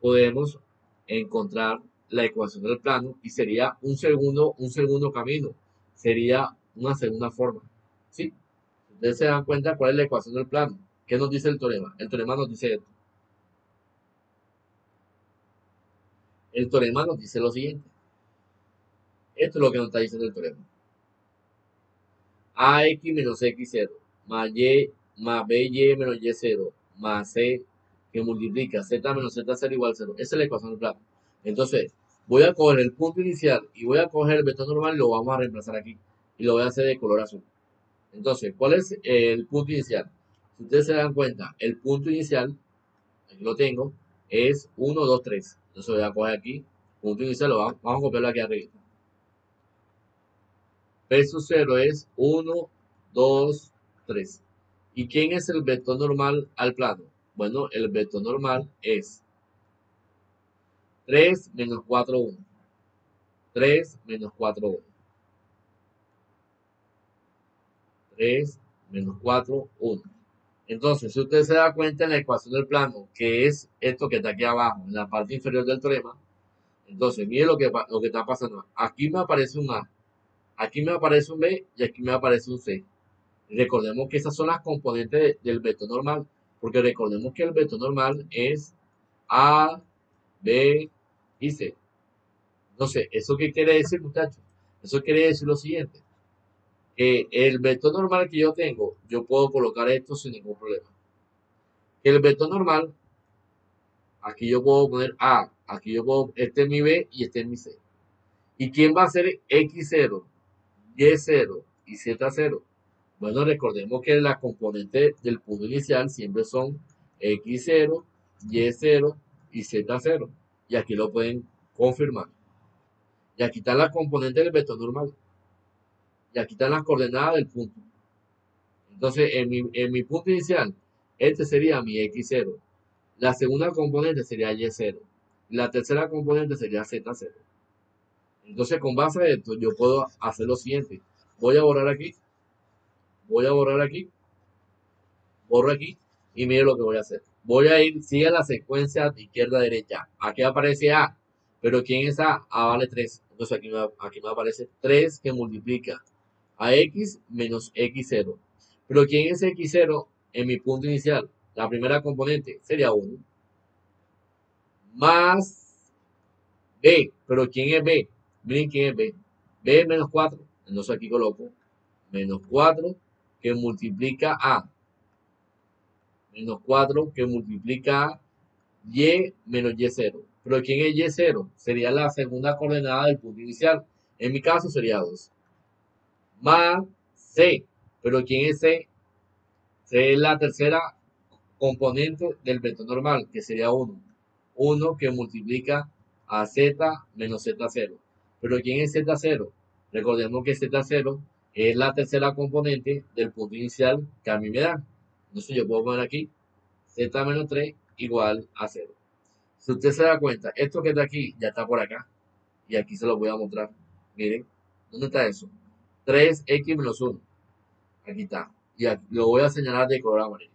podemos encontrar la ecuación del plano y sería un segundo, un segundo camino, sería una segunda forma. ¿Sí? Ustedes se dan cuenta cuál es la ecuación del plano. ¿Qué nos dice el teorema? El teorema nos dice esto. El teorema nos dice lo siguiente. Esto es lo que nos está diciendo el teorema. AX menos X0 más Y más BY menos Y0 más C que multiplica Z menos Z0 igual 0. Esa es la ecuación del plano. Entonces, voy a coger el punto inicial y voy a coger el vector normal y lo vamos a reemplazar aquí. Y lo voy a hacer de color azul. Entonces, ¿cuál es el punto inicial? Si ustedes se dan cuenta, el punto inicial, aquí lo tengo, es 1, 2, 3. Entonces voy a coger aquí, punto inicial, vamos, vamos a copiarlo aquí arriba. Versus 0 es 1, 2, 3. ¿Y quién es el vector normal al plano? Bueno, el vector normal es 3 menos 4, 1. 3 menos 4, 1. 3 menos 4, 1. Entonces, si usted se da cuenta en la ecuación del plano, que es esto que está aquí abajo, en la parte inferior del teorema, entonces, mire lo que, lo que está pasando. Aquí me aparece un A, aquí me aparece un B y aquí me aparece un C. Recordemos que esas son las componentes del vector normal, porque recordemos que el vector normal es A, B y C. Entonces, ¿eso qué quiere decir, muchachos? Eso quiere decir lo siguiente que el vector normal que yo tengo, yo puedo colocar esto sin ningún problema. El vector normal, aquí yo puedo poner A, aquí yo puedo, este es mi B y este es mi C. ¿Y quién va a ser X0, Y0 y Z0? Bueno, recordemos que las componentes del punto inicial siempre son X0, Y0 y Z0. Y aquí lo pueden confirmar. Y aquí está la componente del vector normal y aquí están las coordenadas del punto. Entonces, en mi, punto inicial, este sería mi x0. La segunda componente sería y0. La tercera componente sería z0. Entonces, con base a esto, yo puedo hacer lo siguiente. Voy a borrar aquí. Voy a borrar aquí. Borro aquí. Y mire lo que voy a hacer. Voy a ir, sigue la secuencia de izquierda a derecha. Aquí aparece A. Pero ¿quién es A? A vale 3. Entonces aquí aquí me aparece 3 que multiplica a x menos x0. Pero ¿quién es x0 en mi punto inicial? La primera componente sería 1. Más b. ¿Pero quién es b? Miren quién es b. b menos 4. Entonces aquí coloco menos 4 que multiplica a. Menos 4 que multiplica a y menos y0. Pero ¿quién es y0? Sería la segunda coordenada del punto inicial. En mi caso sería 2 más C. Pero ¿quién es C? C es la tercera componente del vector normal, que sería 1. 1 que multiplica a Z menos Z0. Pero ¿quién es Z0? Recordemos que Z0 es la tercera componente del punto inicial que a mí me da. Entonces yo puedo poner aquí Z menos 3 igual a 0. Si usted se da cuenta, esto que está aquí ya está por acá. Y aquí se lo voy a mostrar. Miren, ¿dónde está eso? 3x menos 1. Aquí está. Y lo voy a señalar de color amarillo.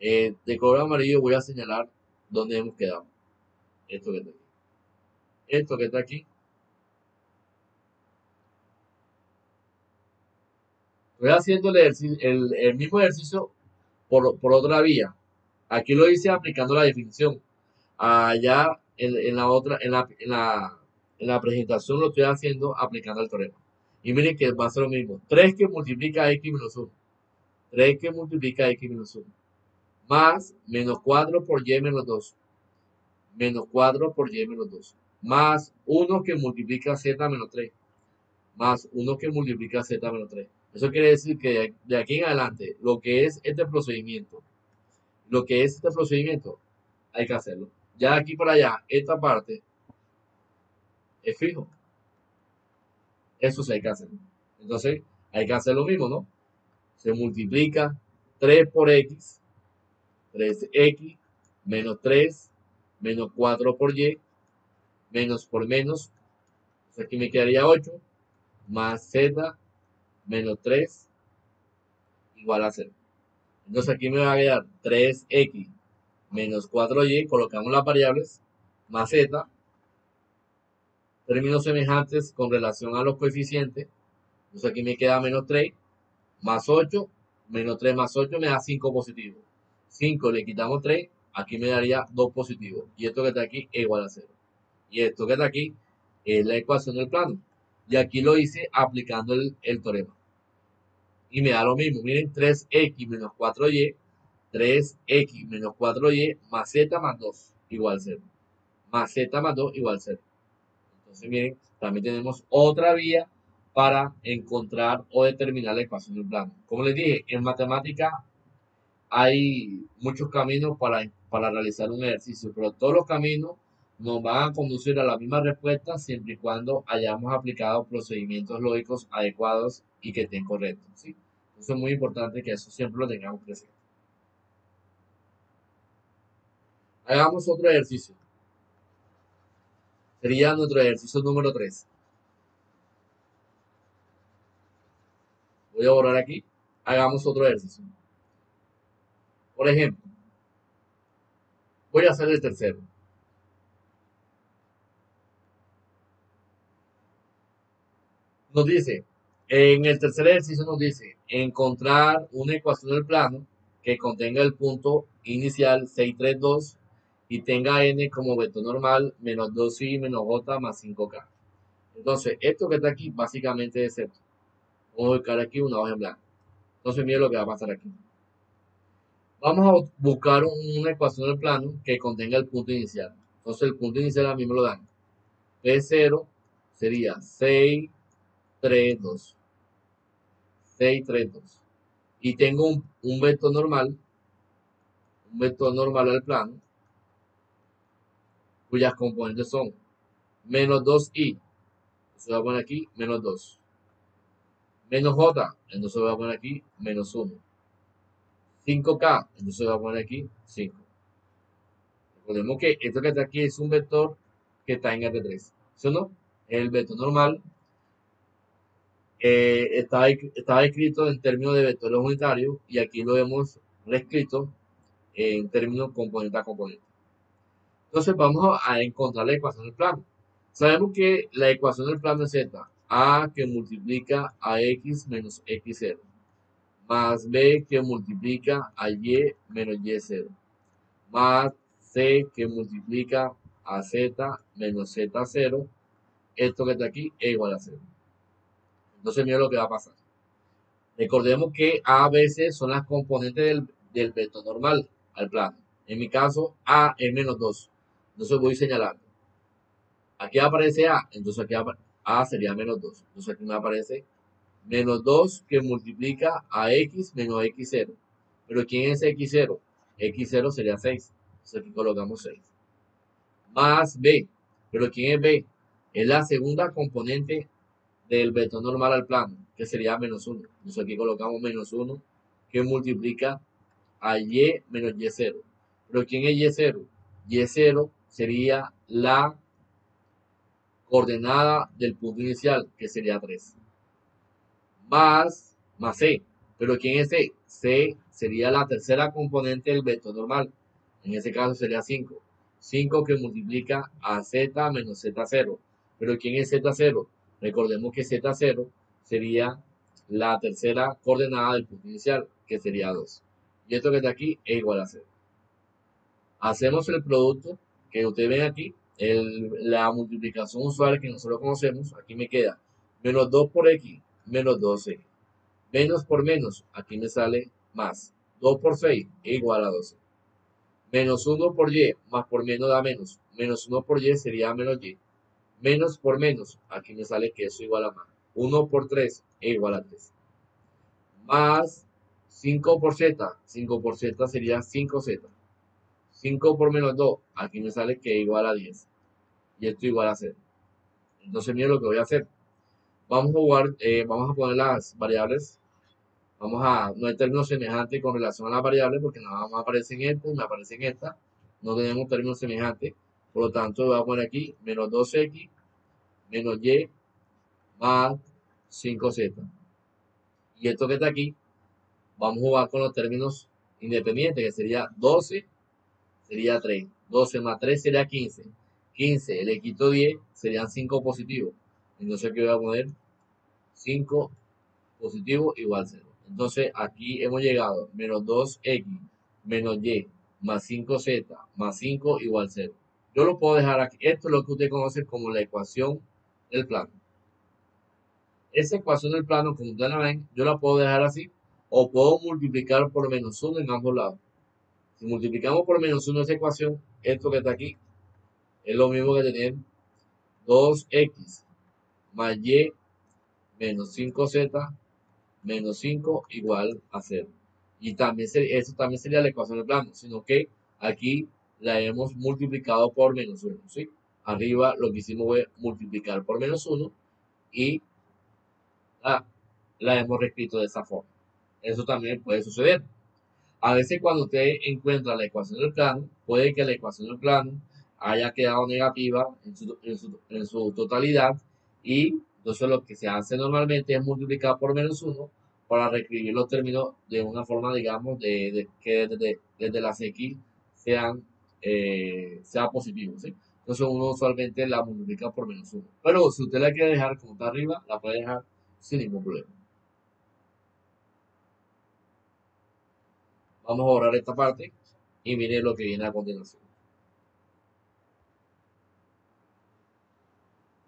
Eh, de color amarillo voy a señalar dónde hemos quedado. Esto que está aquí. Esto que está aquí. Estoy haciendo el, mismo ejercicio por, otra vía. Aquí lo hice aplicando la definición. Allá en, la otra, en la, en la, en la presentación lo estoy haciendo aplicando el teorema. Y miren que va a ser lo mismo. 3 que multiplica x menos 1. 3 que multiplica x menos 1. Más menos 4 por y menos 2. Menos 4 por y menos 2. Más 1 que multiplica z menos 3. Más 1 que multiplica z menos 3. Eso quiere decir que de aquí en adelante, lo que es este procedimiento, lo que es este procedimiento, hay que hacerlo. Ya de aquí para allá, esta parte es fijo. Eso se hay que hacer. Entonces, hay que hacer lo mismo, ¿no? Se multiplica 3 por x, 3x, menos 3, menos 4 por y, menos por menos, entonces aquí me quedaría 8, más z, menos 3, igual a 0. Entonces aquí me va a quedar 3x menos 4y, colocamos las variables, más z, términos semejantes con relación a los coeficientes. Entonces aquí me queda menos 3 más 8, menos 3 más 8 me da 5 positivos. 5 le quitamos 3, aquí me daría 2 positivos. Y esto que está aquí es igual a 0. Y esto que está aquí es la ecuación del plano. Y aquí lo hice aplicando el, el teorema. Y me da lo mismo. Miren, 3x menos 4y, 3x menos 4y más z más 2 igual a 0. Más z más 2 igual a 0. Entonces, miren, también tenemos otra vía para encontrar o determinar la ecuación del plano. Como les dije, en matemática hay muchos caminos para, para realizar un ejercicio, pero todos los caminos nos van a conducir a la misma respuesta siempre y cuando hayamos aplicado procedimientos lógicos adecuados y que estén correctos. ¿sí? Entonces es muy importante que eso siempre lo tengamos presente. Hagamos otro ejercicio. Sería nuestro ejercicio número 3. Voy a borrar aquí. Hagamos otro ejercicio. Por ejemplo, voy a hacer el tercero. Nos dice, en el tercer ejercicio nos dice, encontrar una ecuación del plano que contenga el punto inicial 632 y tenga n como vector normal menos 2i menos j más 5k. Entonces, esto que está aquí básicamente es esto. Vamos a buscar aquí una hoja en blanco. Entonces, mire lo que va a pasar aquí. Vamos a buscar una ecuación del plano que contenga el punto inicial. Entonces, el punto inicial a mí me lo dan. P0 sería 6, 3, 2. 6, 3, 2. Y tengo un, un vector normal, un vector normal al plano, cuyas componentes son menos 2i, se va a poner aquí menos 2, menos j, entonces voy a poner aquí menos 1, 5k, entonces voy a poner aquí 5. Recordemos que esto que está aquí es un vector que está en R3, ¿sí o no? El vector normal. Eh, estaba, estaba escrito en términos de vectores unitarios y aquí lo hemos reescrito en términos componente a componente. Entonces vamos a encontrar la ecuación del plano. Sabemos que la ecuación del plano es z, a que multiplica a x menos x0, más b que multiplica a y menos y0, más c que multiplica a z menos z0, esto que está aquí es igual a 0. Entonces mira lo que va a pasar. Recordemos que a, b, son las componentes del, del vector normal al plano. En mi caso, a es menos 2. Entonces voy señalando. Aquí aparece A, entonces aquí A sería menos 2. Entonces aquí me aparece menos 2 que multiplica a X menos X0. Pero ¿quién es X0? X0 sería 6. Entonces aquí colocamos 6. Más B. Pero ¿quién es B? Es la segunda componente del vector normal al plano, que sería menos 1. Entonces aquí colocamos menos 1 que multiplica a Y menos Y0. Pero ¿quién es Y0? Y0 sería la coordenada del punto inicial, que sería 3. Más, más C. Pero ¿quién es C? C sería la tercera componente del vector normal. En ese caso sería 5. 5 que multiplica a Z menos Z0. Pero ¿quién es Z0? Recordemos que Z0 sería la tercera coordenada del punto inicial, que sería 2. Y esto que está aquí es igual a 0. Hacemos el producto que ustedes ven aquí, la multiplicación usual que nosotros conocemos, aquí me queda menos 2 por x, menos 12. Menos por menos, aquí me sale más. 2 por 6 es igual a 12. Menos 1 por y, más por menos da menos. Menos 1 por y sería menos y. Menos por menos, aquí me sale que eso igual a más. 1 por 3 es igual a 3. Más 5 por z, 5 por z sería 5z. 5 por menos 2, aquí me sale que es igual a 10. Y esto igual a 0. Entonces, miren lo que voy a hacer. Vamos a jugar, eh, vamos a poner las variables. Vamos a, no hay términos semejantes con relación a las variables, porque nada más aparece en esta y me aparece en esta. No tenemos términos semejantes. Por lo tanto, voy a poner aquí menos 2x menos y más 5z. Y esto que está aquí, vamos a jugar con los términos independientes, que sería 12 sería 3. 12 más 3 sería 15. 15 le quito 10 serían 5 positivos. Entonces aquí voy a poner 5 positivo igual 0. Entonces aquí hemos llegado menos 2x menos y más 5z más 5 igual 0. Yo lo puedo dejar aquí. Esto es lo que usted conoce como la ecuación del plano. Esa ecuación del plano, como ustedes la ven, yo la puedo dejar así o puedo multiplicar por menos 1 en ambos lados. Si multiplicamos por menos 1 esa ecuación, esto que está aquí es lo mismo que tener 2x más y menos 5z menos 5 igual a 0. Y también eso también sería la ecuación del plano, sino que aquí la hemos multiplicado por menos 1, ¿sí? Arriba lo que hicimos fue multiplicar por menos 1 y la, la hemos reescrito de esa forma. Eso también puede suceder. A veces cuando usted encuentra la ecuación del plano, puede que la ecuación del plano haya quedado negativa en su, en su, en su totalidad y entonces lo que se hace normalmente es multiplicar por menos 1 para reescribir los términos de una forma, digamos, de, que desde, desde, las X sean, eh, sea positivo. ¿sí? Entonces uno usualmente la multiplica por menos 1. Pero si usted la quiere dejar como está arriba, la puede dejar sin ningún problema. Vamos a borrar esta parte y mire lo que viene a continuación.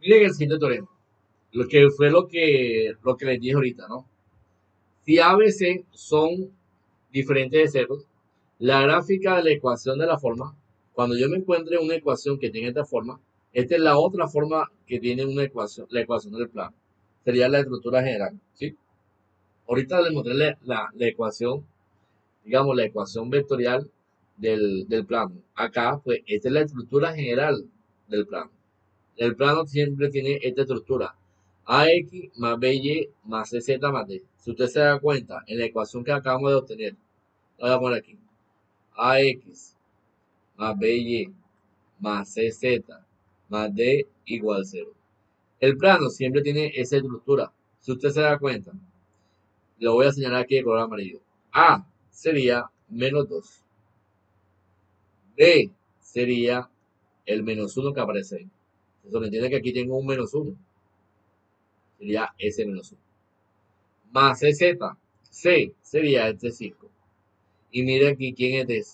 Miren el siguiente teorema. Lo que fue lo que, lo que les dije ahorita, ¿no? Si ABC son diferentes de ceros, la gráfica de la ecuación de la forma, cuando yo me encuentre una ecuación que tiene esta forma, esta es la otra forma que tiene una ecuación, la ecuación del plano. Sería la estructura general, ¿sí? Ahorita les mostré la, la, ecuación, digamos, la ecuación vectorial del, del plano. Acá, pues, esta es la estructura general del plano. El plano siempre tiene esta estructura. AX más BY más CZ más D. Si usted se da cuenta, en la ecuación que acabamos de obtener, la voy a poner aquí. AX más BY más CZ más D igual 0. El plano siempre tiene esa estructura. Si usted se da cuenta, lo voy a señalar aquí de color amarillo. A sería menos 2. B sería el menos 1 que aparece ahí. Entiende que aquí tengo un menos 1. Sería S menos 1. Más CZ. C sería este 5. Y mire aquí quién es D.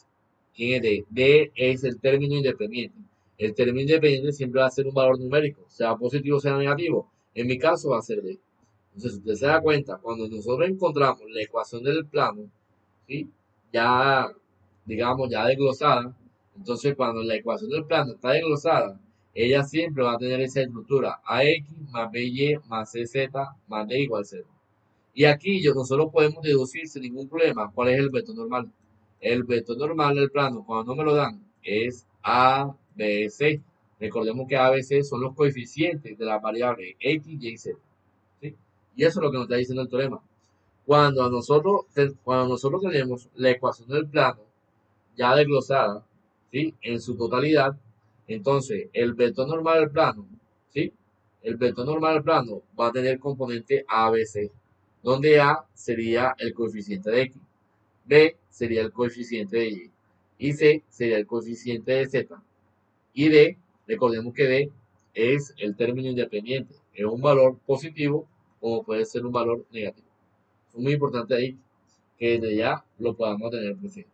¿Quién es D? D es el término independiente. El término independiente siempre va a ser un valor numérico, sea positivo o sea negativo. En mi caso va a ser D. Entonces, usted se da cuenta, cuando nosotros encontramos la ecuación del plano, ya, digamos, ya desglosada, entonces cuando la ecuación del plano está desglosada, ella siempre va a tener esa estructura AX más BY más CZ más D igual 0. Y aquí yo nosotros podemos deducir sin ningún problema cuál es el vector normal. El vector normal del plano, cuando no me lo dan, es ABC. Recordemos que ABC son los coeficientes de la variable X, Y, Z. ¿sí? Y eso es lo que nos está diciendo el teorema. Cuando nosotros, cuando nosotros tenemos la ecuación del plano ya desglosada ¿sí? en su totalidad, entonces, el vector normal del plano, ¿sí? El vector normal del plano va a tener componente ABC, donde A sería el coeficiente de X, B sería el coeficiente de Y, y C sería el coeficiente de Z. Y D, recordemos que D es el término independiente, es un valor positivo como puede ser un valor negativo. Es muy importante ahí que desde ya lo podamos tener presente.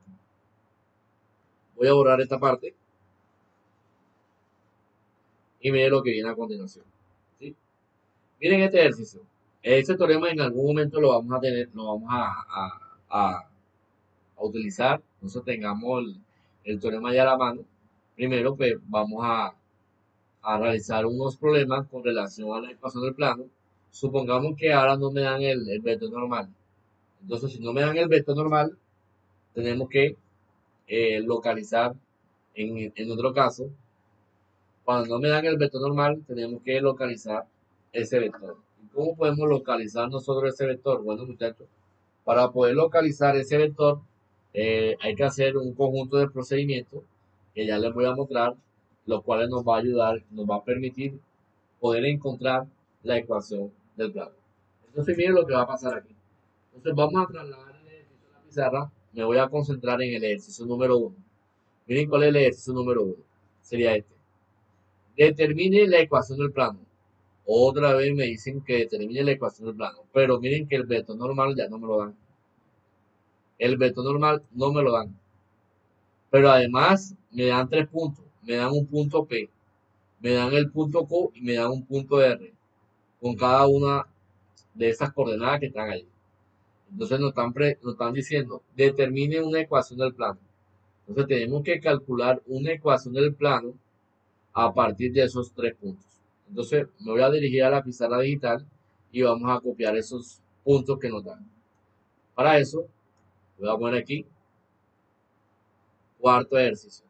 Voy a borrar esta parte y miren lo que viene a continuación. Miren este ejercicio. Este teorema en algún momento lo vamos a tener, lo vamos a, utilizar. Nosotros tengamos el, teorema ya a la mano. Primero, pues vamos a, a realizar unos problemas con relación a la ecuación del plano. Supongamos que ahora no me dan el, el vector normal. Entonces, si no me dan el vector normal, tenemos que eh, localizar, en, en otro caso, cuando no me dan el vector normal, tenemos que localizar ese vector. ¿Cómo podemos localizar nosotros ese vector? Bueno, muchachos, para poder localizar ese vector, eh, hay que hacer un conjunto de procedimientos que ya les voy a mostrar, los cuales nos va a ayudar, nos va a permitir poder encontrar la ecuación del plano. Entonces, miren lo que va a pasar aquí. Entonces, vamos a trasladar el ejercicio a la pizarra. Me voy a concentrar en el ejercicio número 1. Miren cuál es el ejercicio número 1. Sería este. Determine la ecuación del plano. Otra vez me dicen que determine la ecuación del plano. Pero miren que el vector normal ya no me lo dan. El vector normal no me lo dan. Pero además me dan tres puntos. Me dan un punto P. Me dan el punto Q y me dan un punto R. Con cada una de esas coordenadas que están ahí. Entonces nos están, nos están diciendo, determine una ecuación del plano. Entonces tenemos que calcular una ecuación del plano a partir de esos tres puntos. Entonces me voy a dirigir a la pizarra digital y vamos a copiar esos puntos que nos dan. Para eso Voy a poner aquí cuarto ejercicio.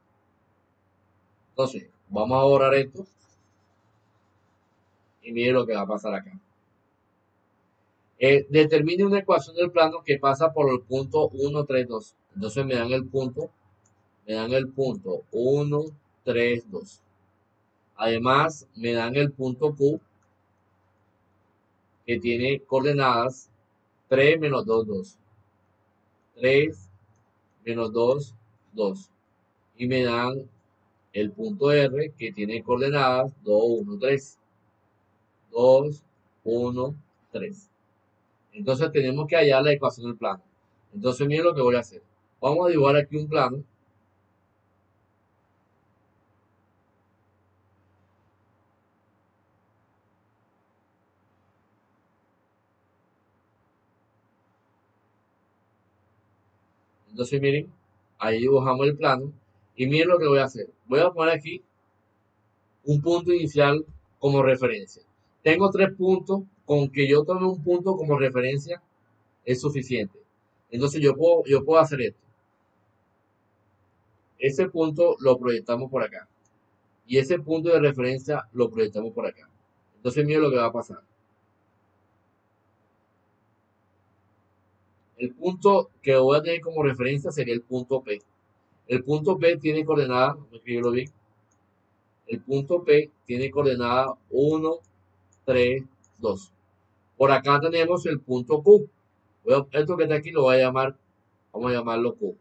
Entonces, vamos a borrar esto. Y mire lo que va a pasar acá. Eh, determine una ecuación del plano que pasa por el punto 1, 3, 2. Entonces me dan el punto, me dan el punto 1, 3, 2. Además, me dan el punto Q, que tiene coordenadas 3 menos 2, 2. 3 menos 2, 2. Y me dan el punto R, que tiene coordenadas 2, 1, 3. 2, 1, 3. Entonces tenemos que hallar la ecuación del plano. Entonces miren lo que voy a hacer. Vamos a dibujar aquí un plano. Entonces miren, ahí dibujamos el plano. Y miren lo que voy a hacer. Voy a poner aquí un punto inicial como referencia. Tengo tres puntos con que yo tome un punto como referencia es suficiente. Entonces yo puedo, yo puedo hacer esto. Ese punto lo proyectamos por acá. Y ese punto de referencia lo proyectamos por acá. Entonces mira lo que va a pasar. El punto que voy a tener como referencia sería el punto P. El punto P tiene coordenada, me escribirlo bien. El punto P tiene coordenada 1, 3, 2. Por acá tenemos el punto Q. esto que está aquí lo voy a llamar, vamos a llamarlo Q.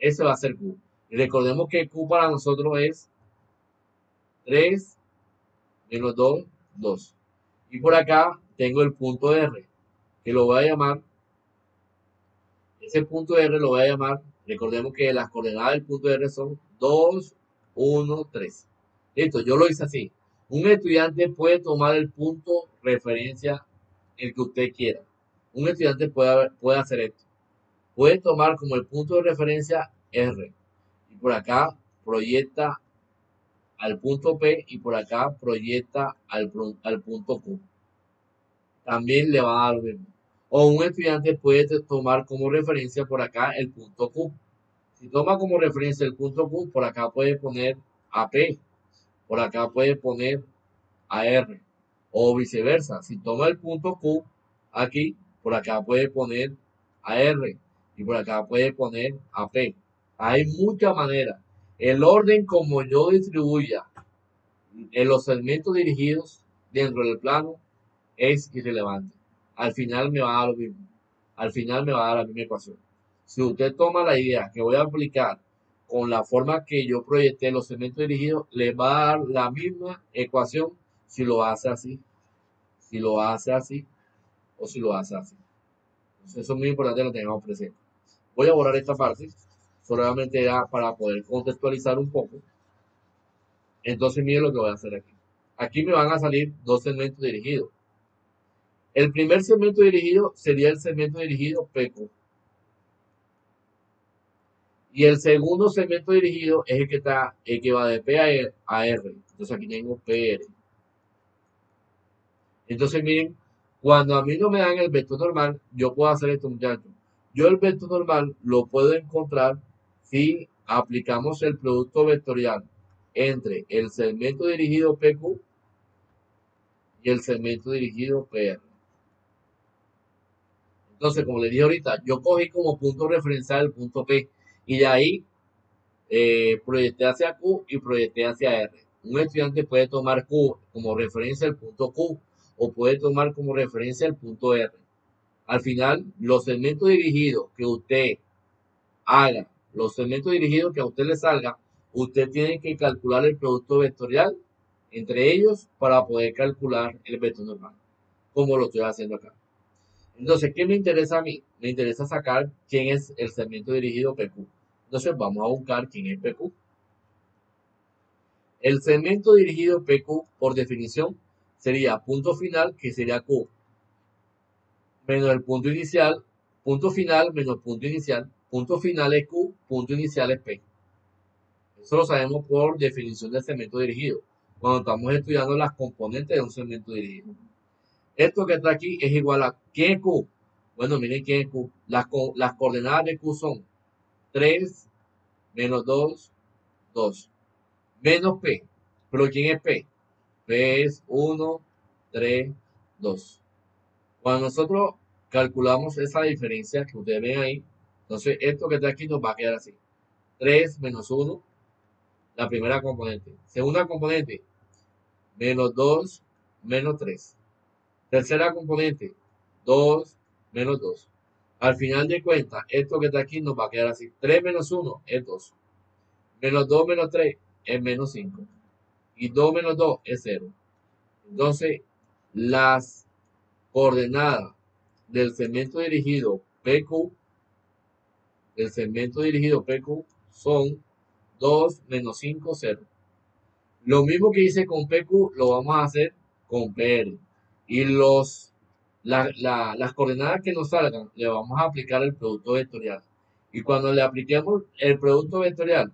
Ese va a ser Q. Y recordemos que Q para nosotros es 3 menos 2, 2. Y por acá tengo el punto R, que lo voy a llamar, ese punto R lo voy a llamar, recordemos que las coordenadas del punto R son 2, 1, 3. Listo, yo lo hice así. Un estudiante puede tomar el punto referencia el que usted quiera. Un estudiante puede, puede hacer esto. Puede tomar como el punto de referencia R. Y por acá proyecta al punto P y por acá proyecta al, al punto Q. También le va a dar lo mismo. O un estudiante puede tomar como referencia por acá el punto Q. Si toma como referencia el punto Q, por acá puede poner AP por acá puede poner AR o viceversa. Si toma el punto Q aquí, por acá puede poner AR y por acá puede poner AP. Hay muchas maneras. El orden como yo distribuya en los segmentos dirigidos dentro del plano es irrelevante. Al final me va a dar lo mismo. Al final me va a dar la misma ecuación. Si usted toma la idea que voy a aplicar con la forma que yo proyecté los segmentos dirigidos, le va a dar la misma ecuación si lo hace así, si lo hace así o si lo hace así. Entonces, eso es muy importante que lo tengamos presente. Voy a borrar esta parte, solamente para poder contextualizar un poco. Entonces, miren lo que voy a hacer aquí. Aquí me van a salir dos segmentos dirigidos. El primer segmento dirigido sería el segmento dirigido PQ. Y el segundo segmento dirigido es el que está, el que va de P a R. Entonces aquí tengo PR. Entonces miren, cuando a mí no me dan el vector normal, yo puedo hacer esto, muchachos. Yo el vector normal lo puedo encontrar si aplicamos el producto vectorial entre el segmento dirigido PQ y el segmento dirigido PR. Entonces, como les dije ahorita, yo cogí como punto referencial el punto P y de ahí eh, proyecté hacia Q y proyecté hacia R. Un estudiante puede tomar Q como referencia al punto Q o puede tomar como referencia el punto R. Al final, los segmentos dirigidos que usted haga, los segmentos dirigidos que a usted le salga, usted tiene que calcular el producto vectorial entre ellos para poder calcular el vector normal, como lo estoy haciendo acá. Entonces, ¿qué me interesa a mí? Me interesa sacar quién es el segmento dirigido PQ. Entonces, vamos a buscar quién es PQ. El segmento dirigido PQ, por definición, sería punto final, que sería Q, menos el punto inicial, punto final menos punto inicial, punto final es Q, punto inicial es P. Eso lo sabemos por definición del segmento dirigido, cuando estamos estudiando las componentes de un segmento dirigido. Esto que está aquí es igual a ¿qué Q? Bueno, miren es Q. Las, las coordenadas de Q son 3, menos 2, 2. Menos P. ¿Pero quién es P? P es 1, 3, 2. Cuando nosotros calculamos esa diferencia que ustedes ven ahí, entonces esto que está aquí nos va a quedar así. 3 menos 1, la primera componente. Segunda componente, menos 2 menos 3. Tercera componente, 2 menos 2. Al final de cuentas, esto que está aquí nos va a quedar así. 3 menos 1 es 2. Menos 2 menos 3 es menos 5. Y 2 menos 2 es 0. Entonces, las coordenadas del segmento dirigido PQ, el segmento dirigido PQ son 2 menos 5, 0. Lo mismo que hice con PQ lo vamos a hacer con PR. Y los las coordenadas que nos salgan, le vamos a aplicar el producto vectorial. Y cuando le apliquemos el producto vectorial,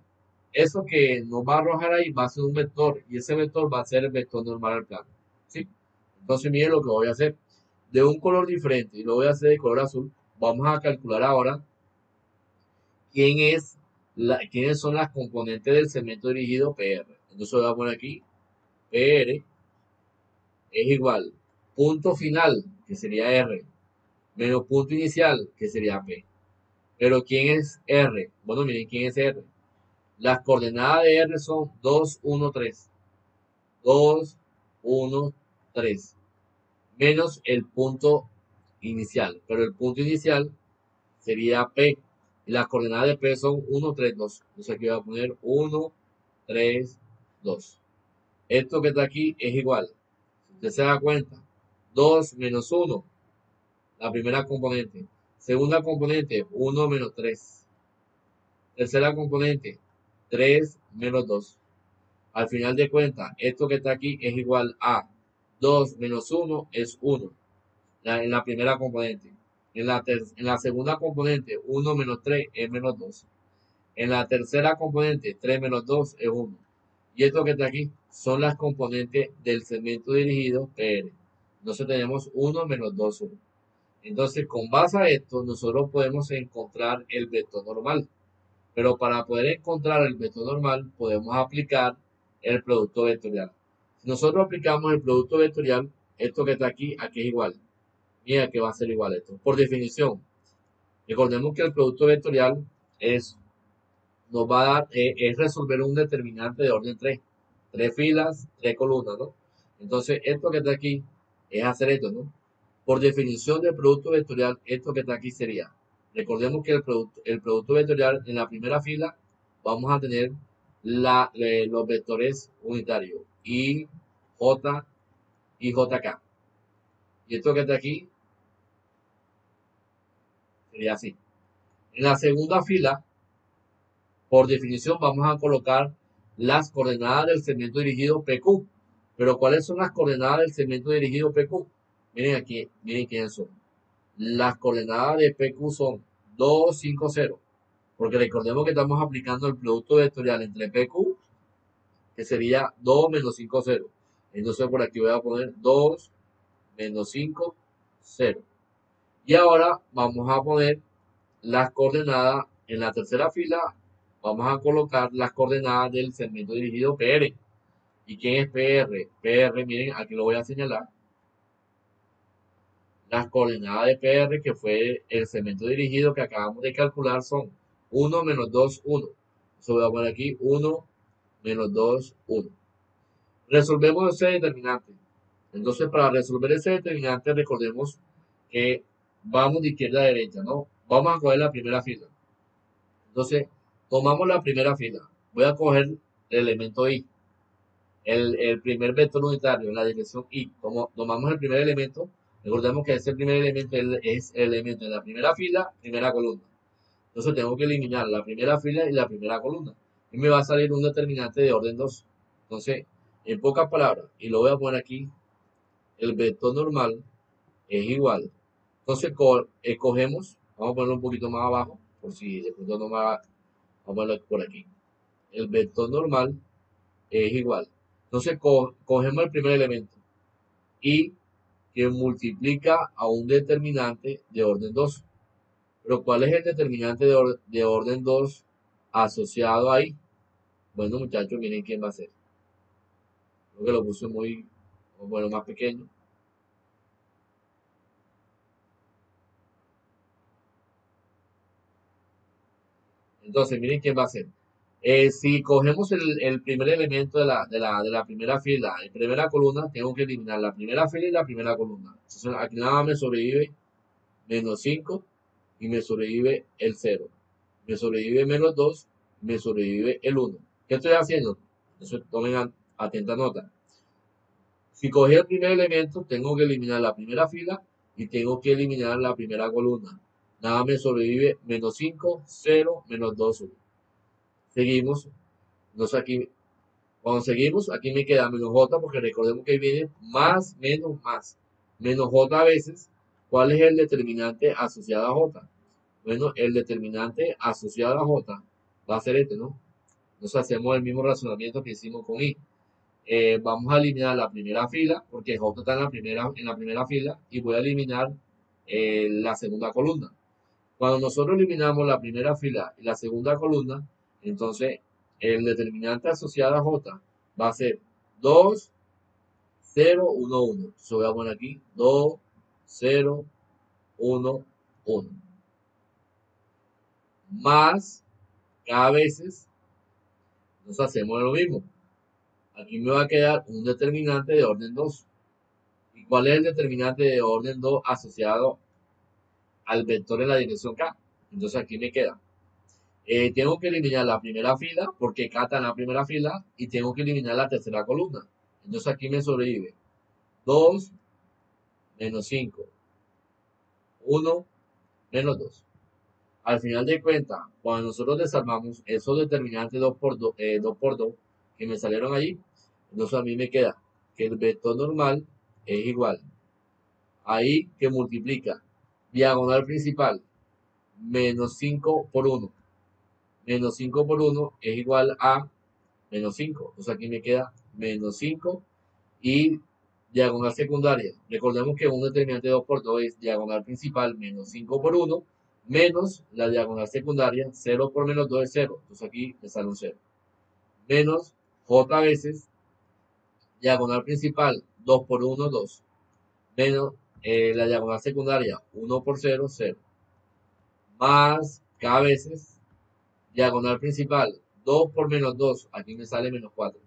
eso que nos va a arrojar ahí va a ser un vector y ese vector va a ser el vector normal al plano. ¿sí? Entonces miren lo que voy a hacer. De un color diferente y lo voy a hacer de color azul, vamos a calcular ahora quién es la, quiénes son las componentes del segmento dirigido PR. Entonces voy a poner aquí PR es igual punto final que sería R, menos punto inicial, que sería P. Pero ¿quién es R? Bueno, miren quién es R. Las coordenadas de R son 2, 1, 3. 2, 1, 3. Menos el punto inicial. Pero el punto inicial sería P. Y las coordenadas de P son 1, 3, 2. Entonces aquí voy a poner 1, 3, 2. Esto que está aquí es igual. Si usted se da cuenta, 2 menos 1, la primera componente. Segunda componente, 1 menos 3. Tercera componente, 3 menos 2. Al final de cuentas, esto que está aquí es igual a 2 menos 1 es 1. en la primera componente. En la, en la segunda componente, 1 menos 3 es menos 2. En la tercera componente, 3 menos 2 es 1. Y esto que está aquí son las componentes del segmento dirigido PR. Entonces tenemos 1 menos 2, 1. Entonces, con base a esto, nosotros podemos encontrar el vector normal. Pero para poder encontrar el vector normal, podemos aplicar el producto vectorial. Si nosotros aplicamos el producto vectorial, esto que está aquí, aquí es igual. Mira que va a ser igual esto. Por definición, recordemos que el producto vectorial es, nos va a dar, eh, es resolver un determinante de orden 3. Tres filas, tres columnas, ¿no? Entonces, esto que está aquí es hacer esto, ¿no? Por definición del producto vectorial, esto que está aquí sería, recordemos que el producto, el producto vectorial en la primera fila vamos a tener la, los vectores unitarios y J y JK. Y esto que está aquí sería así. En la segunda fila, por definición, vamos a colocar las coordenadas del segmento dirigido PQ. Pero ¿cuáles son las coordenadas del segmento dirigido PQ? Miren aquí, miren quiénes son. Las coordenadas de PQ son 2, 5, 0. Porque recordemos que estamos aplicando el producto vectorial entre PQ, que sería 2 menos 5, 0. Entonces por aquí voy a poner 2 menos 5, 0. Y ahora vamos a poner las coordenadas en la tercera fila. Vamos a colocar las coordenadas del segmento dirigido PR. ¿Y quién es PR? PR, miren, aquí lo voy a señalar. Las coordenadas de PR, que fue el segmento dirigido que acabamos de calcular, son 1 menos 2, 1. Eso voy a poner aquí 1 menos 2, 1. Resolvemos ese determinante. Entonces, para resolver ese determinante, recordemos que vamos de izquierda a derecha, ¿no? Vamos a coger la primera fila. Entonces, tomamos la primera fila. Voy a coger el elemento I el, primer vector unitario en la dirección y como tomamos el primer elemento, recordemos que ese primer elemento es el elemento de la primera fila, primera columna. Entonces tengo que eliminar la primera fila y la primera columna. Y me va a salir un determinante de orden 2. Entonces, en pocas palabras, y lo voy a poner aquí, el vector normal es igual. Entonces, escogemos, vamos a ponerlo un poquito más abajo, por si de no va, vamos a por aquí. El vector normal es igual entonces cogemos el primer elemento y que multiplica a un determinante de orden 2. Pero ¿cuál es el determinante de, de orden 2 asociado ahí? Bueno, muchachos, miren quién va a ser. Creo que lo puse muy, bueno, más pequeño. Entonces, miren quién va a ser. Eh, si cogemos el, primer elemento de la, de, la, primera fila, en primera columna, tengo que eliminar la primera fila y la primera columna. Entonces, aquí nada me sobrevive menos 5 y me sobrevive el 0. Me sobrevive menos 2, me sobrevive el 1. ¿Qué estoy haciendo? Entonces, tomen atenta nota. Si cogí el primer elemento, tengo que eliminar la primera fila y tengo que eliminar la primera columna. Nada me sobrevive menos 5, 0, menos 2, 1. Seguimos. Entonces aquí, cuando seguimos, aquí me queda menos j, porque recordemos que viene más, menos, más. Menos j veces. ¿Cuál es el determinante asociado a j? Bueno, el determinante asociado a j va a ser este, ¿no? Entonces hacemos el mismo razonamiento que hicimos con i. Eh, vamos a eliminar la primera fila, porque j está en la primera, en la primera fila, y voy a eliminar eh, la segunda columna. Cuando nosotros eliminamos la primera fila y la segunda columna, entonces, el determinante asociado a J va a ser 2, 0, 1, 1. Entonces voy a poner aquí 2, 0, 1, 1. Más, cada veces, nos hacemos lo mismo. Aquí me va a quedar un determinante de orden 2. ¿Y cuál es el determinante de orden 2 asociado al vector en la dirección K? Entonces aquí me queda eh, tengo que eliminar la primera fila porque está en la primera fila y tengo que eliminar la tercera columna. Entonces aquí me sobrevive 2 menos 5, 1 menos 2. Al final de cuentas, cuando nosotros desarmamos esos determinantes 2 por 2, 2 eh, por 2 que me salieron allí, entonces a mí me queda que el vector normal es igual. Ahí que multiplica diagonal principal menos 5 por 1 menos 5 por 1 es igual a menos 5. Entonces aquí me queda menos 5 y diagonal secundaria. Recordemos que un determinante de 2 por 2 es diagonal principal menos 5 por 1 menos la diagonal secundaria 0 por menos 2 es 0. Entonces aquí me sale un 0. Menos j veces diagonal principal 2 por 1, 2. Menos eh, la diagonal secundaria 1 por 0, 0. Más k veces diagonal principal, 2 por menos 2, aquí me sale menos 4.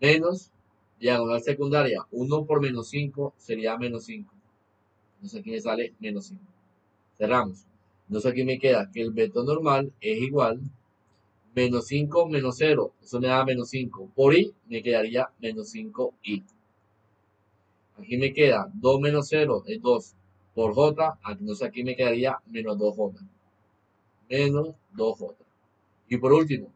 Menos diagonal secundaria, 1 por menos 5 sería menos 5. Entonces aquí me sale menos 5. Cerramos. Entonces aquí me queda que el vector normal es igual menos 5 menos 0. Eso me da menos 5. Por i me quedaría menos 5i. Aquí me queda 2 menos 0 es 2 por j. Entonces aquí me quedaría menos 2j. Menos 2j. Y por último,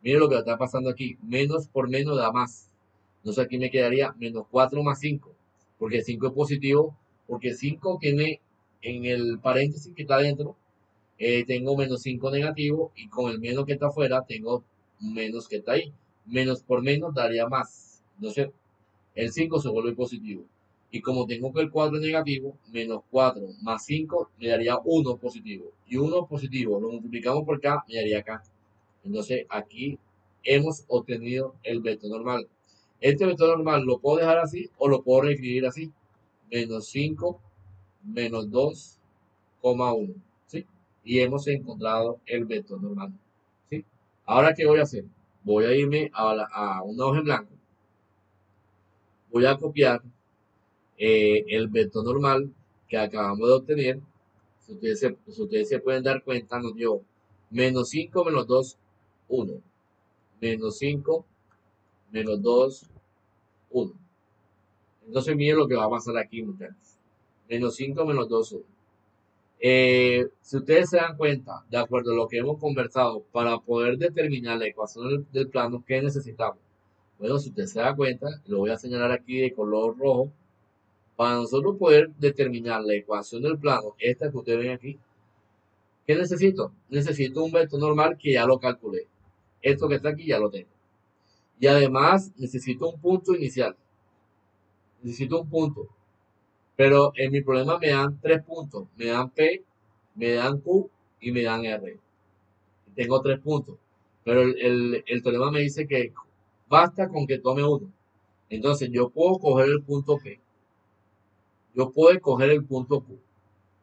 miren lo que está pasando aquí. Menos por menos da más. Entonces aquí me quedaría menos 4 más 5. Porque 5 es positivo. Porque 5 tiene en el paréntesis que está dentro. Eh, tengo menos 5 negativo. Y con el menos que está afuera tengo menos que está ahí. Menos por menos daría más. Entonces el 5 se vuelve positivo. Y como tengo que el 4 es negativo, menos 4 más 5 me daría 1 positivo. Y 1 positivo lo multiplicamos por acá, me daría acá. Entonces aquí hemos obtenido el vector normal. Este vector normal lo puedo dejar así o lo puedo reescribir así. Menos 5 menos 2, 1. ¿sí? Y hemos encontrado el vector normal. ¿sí? Ahora, ¿qué voy a hacer? Voy a irme a, una hoja en blanco. Voy a copiar eh, el vector normal que acabamos de obtener. Si ustedes, se, si ustedes se pueden dar cuenta, nos dio menos 5 menos 2 1. Menos 5, menos 2, 1. Entonces miren lo que va a pasar aquí, muchachos. Menos 5, menos 2, 1. Eh, si ustedes se dan cuenta, de acuerdo a lo que hemos conversado, para poder determinar la ecuación del, plano, ¿qué necesitamos? Bueno, si usted se da cuenta, lo voy a señalar aquí de color rojo. Para nosotros poder determinar la ecuación del plano, esta que ustedes ven aquí, ¿qué necesito? Necesito un vector normal que ya lo calculé. Esto que está aquí ya lo tengo. Y además necesito un punto inicial. Necesito un punto. Pero en mi problema me dan tres puntos. Me dan P, me dan Q y me dan R. Tengo tres puntos. Pero el, el, el teorema me dice que basta con que tome uno. Entonces yo puedo coger el punto P. Yo puedo coger el punto Q.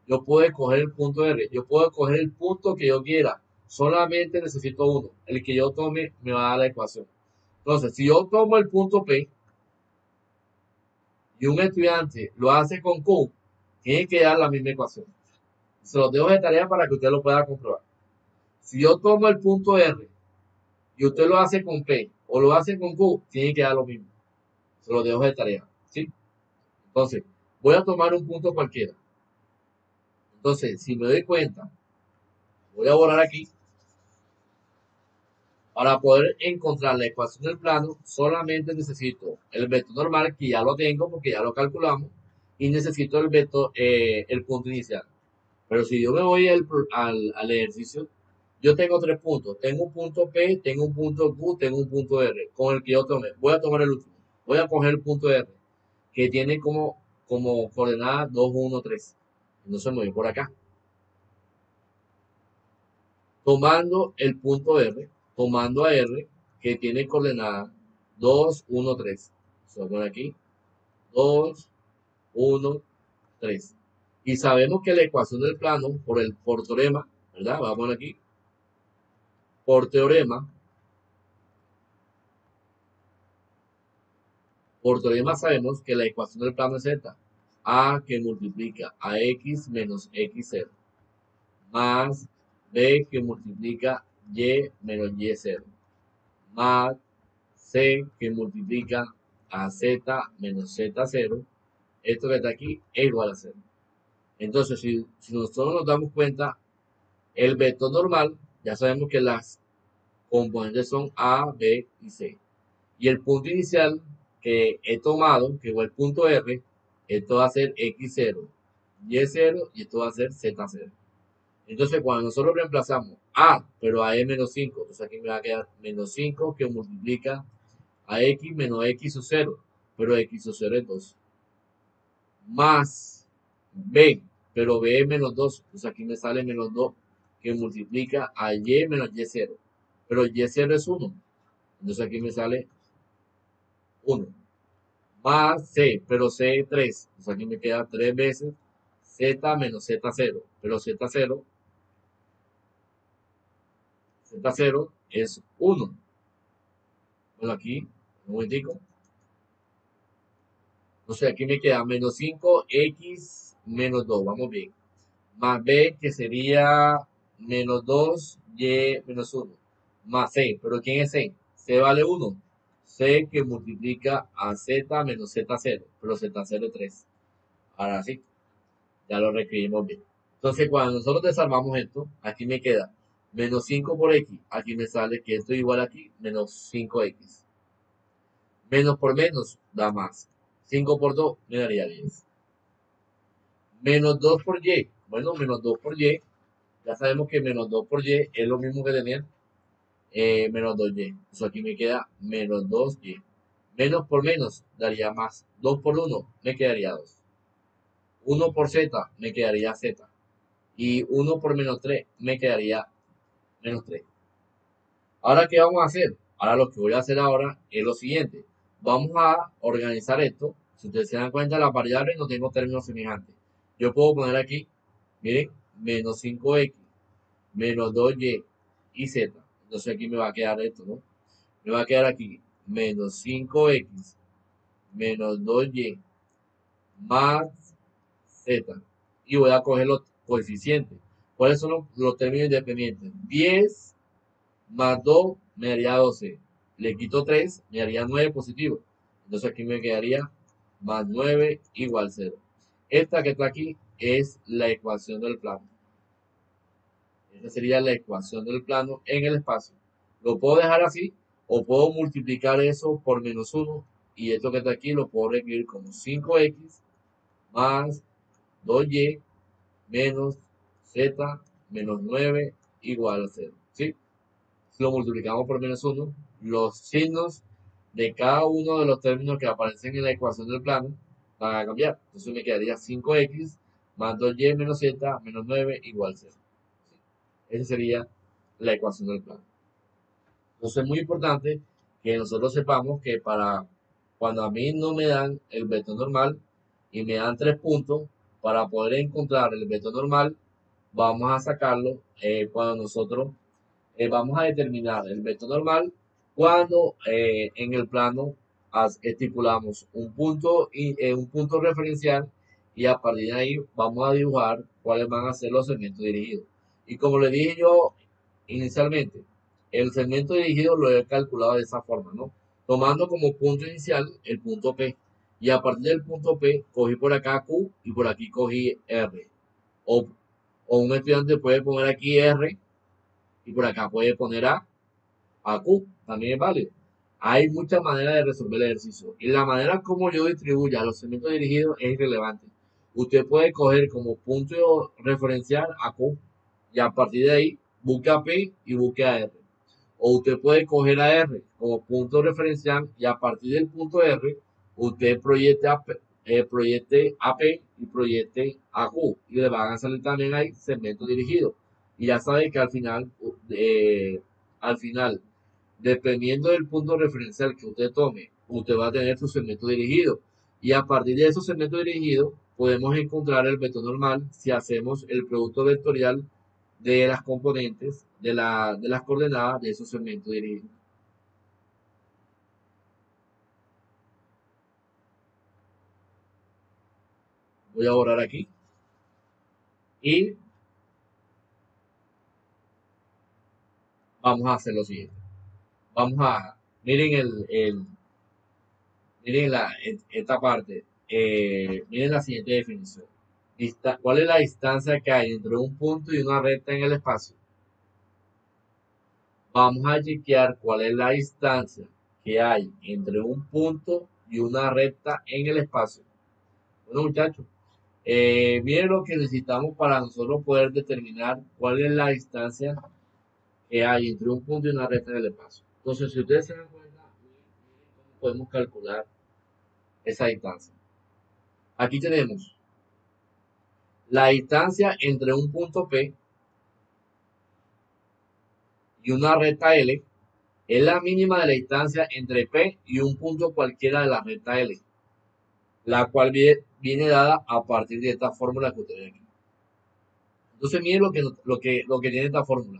Yo puedo coger el punto R. Yo puedo coger el punto que yo quiera. Solamente necesito uno. El que yo tome me va a dar la ecuación. Entonces, si yo tomo el punto P y un estudiante lo hace con Q, tiene que dar la misma ecuación. Se los dejo de tarea para que usted lo pueda comprobar. Si yo tomo el punto R y usted lo hace con P o lo hace con Q, tiene que dar lo mismo. Se los dejo de tarea. ¿sí? Entonces, voy a tomar un punto cualquiera. Entonces, si me doy cuenta, voy a borrar aquí. Para poder encontrar la ecuación del plano, solamente necesito el vector normal, que ya lo tengo porque ya lo calculamos, y necesito el vector, eh, el punto inicial. Pero si yo me voy al, al, ejercicio, yo tengo tres puntos. Tengo un punto P, tengo un punto Q, tengo un punto R, con el que yo tomé. Voy a tomar el último. Voy a coger el punto R, que tiene como, como coordenada 2, 1, 3. Entonces me voy por acá. Tomando el punto R, tomando a R, que tiene coordenada 2, 1, 3. Se va a poner aquí. 2, 1, 3. Y sabemos que la ecuación del plano, por el por teorema, ¿verdad? Vamos a poner aquí. Por teorema, por teorema sabemos que la ecuación del plano es z. A que multiplica a x menos x0 más b que multiplica y menos y0 más c que multiplica a z menos z0 esto que está aquí es igual a 0 entonces si, nosotros nos damos cuenta el vector normal ya sabemos que las componentes son a, b y c. Y el punto inicial que he tomado que fue el punto r esto va a ser x0, y0 y esto va a ser z0. Entonces, cuando nosotros reemplazamos a, pero a e menos 5, entonces aquí me va a quedar menos 5 que multiplica a x menos x sub 0, pero x sub 0 es 2. Más b, pero b es menos 2, entonces aquí me sale menos 2 que multiplica a y menos y0, pero y0 es 1, entonces aquí me sale 1 más C, pero C 3. Pues aquí me queda 3 veces Z menos Z0. Pero Z0, Z0 es 1. Bueno, aquí, un momentico. Entonces aquí me queda menos 5x menos 2. Vamos bien. Más B, que sería menos 2y menos 1. Más C. ¿Pero quién es C? C vale 1. C que multiplica a Z menos Z0, pero Z0 es 3. Ahora sí, ya lo reescribimos bien. Entonces, cuando nosotros desarmamos esto, aquí me queda menos 5 por X. Aquí me sale que esto es igual aquí, menos 5X. Menos por menos da más. 5 por 2 me daría 10. Menos 2 por Y. Bueno, menos 2 por Y. Ya sabemos que menos 2 por Y es lo mismo que tener eh, menos 2y. Eso aquí me queda menos 2y. Menos por menos daría más. 2 por 1 me quedaría 2. 1 por z me quedaría z. Y 1 por menos 3 me quedaría menos 3. Ahora, ¿qué vamos a hacer? Ahora lo que voy a hacer ahora es lo siguiente. Vamos a organizar esto. Si ustedes se dan cuenta, las variables no tengo términos semejantes. Yo puedo poner aquí, miren, menos 5x, menos 2y y z. Entonces aquí me va a quedar esto, ¿no? Me va a quedar aquí menos 5x menos 2y más z. Y voy a coger los coeficientes. ¿Cuáles son los, términos independientes? 10 más 2 me daría 12. Le quito 3, me daría 9 positivo. Entonces aquí me quedaría más 9 igual 0. Esta que está aquí es la ecuación del plano. Esta sería la ecuación del plano en el espacio. Lo puedo dejar así o puedo multiplicar eso por menos 1 y esto que está aquí lo puedo escribir como 5x más 2y menos z menos 9 igual a 0. ¿sí? Si lo multiplicamos por menos 1, los signos de cada uno de los términos que aparecen en la ecuación del plano van a cambiar. Entonces me quedaría 5x más 2y menos z menos 9 igual 0. Esa sería la ecuación del plano. Entonces es muy importante que nosotros sepamos que para cuando a mí no me dan el vector normal y me dan tres puntos, para poder encontrar el vector normal, vamos a sacarlo eh, cuando nosotros eh, vamos a determinar el vector normal cuando eh, en el plano estipulamos un punto, y, un punto referencial y a partir de ahí vamos a dibujar cuáles van a ser los segmentos dirigidos. Y como le dije yo inicialmente, el segmento dirigido lo he calculado de esa forma, ¿no? Tomando como punto inicial el punto P. Y a partir del punto P, cogí por acá Q y por aquí cogí R. O, o un estudiante puede poner aquí R y por acá puede poner A, a Q, también es válido. Hay muchas maneras de resolver el ejercicio. Y la manera como yo distribuya los segmentos dirigidos es irrelevante. Usted puede coger como punto referencial a Q y a partir de ahí busque a P y busque a R. O usted puede coger a R como punto referencial y a partir del punto R usted proyecte a P, eh, proyecte a P y proyecte a Q. Y le van a salir también ahí segmentos dirigidos. Y ya sabe que al final, al final, dependiendo del punto referencial que usted tome, usted va a tener su segmento dirigido. Y a partir de esos segmentos dirigidos, podemos encontrar el vector normal si hacemos el producto vectorial de las componentes de, la, de las coordenadas de esos segmentos dirigidos. Voy a borrar aquí. Y vamos a hacer lo siguiente. Vamos a, miren el, el miren la, esta parte, eh, miren la siguiente definición. ¿Cuál es la distancia que hay entre un punto y una recta en el espacio? Vamos a chequear cuál es la distancia que hay entre un punto y una recta en el espacio. Bueno, muchachos, eh, miren lo que necesitamos para nosotros poder determinar cuál es la distancia que hay entre un punto y una recta en el espacio. Entonces, si ustedes se dan cuenta, podemos calcular esa distancia. Aquí tenemos la distancia entre un punto P y una recta L es la mínima de la distancia entre P y un punto cualquiera de la recta L, la cual viene, dada a partir de esta fórmula que ustedes aquí. Entonces miren lo que, lo que, lo que tiene esta fórmula.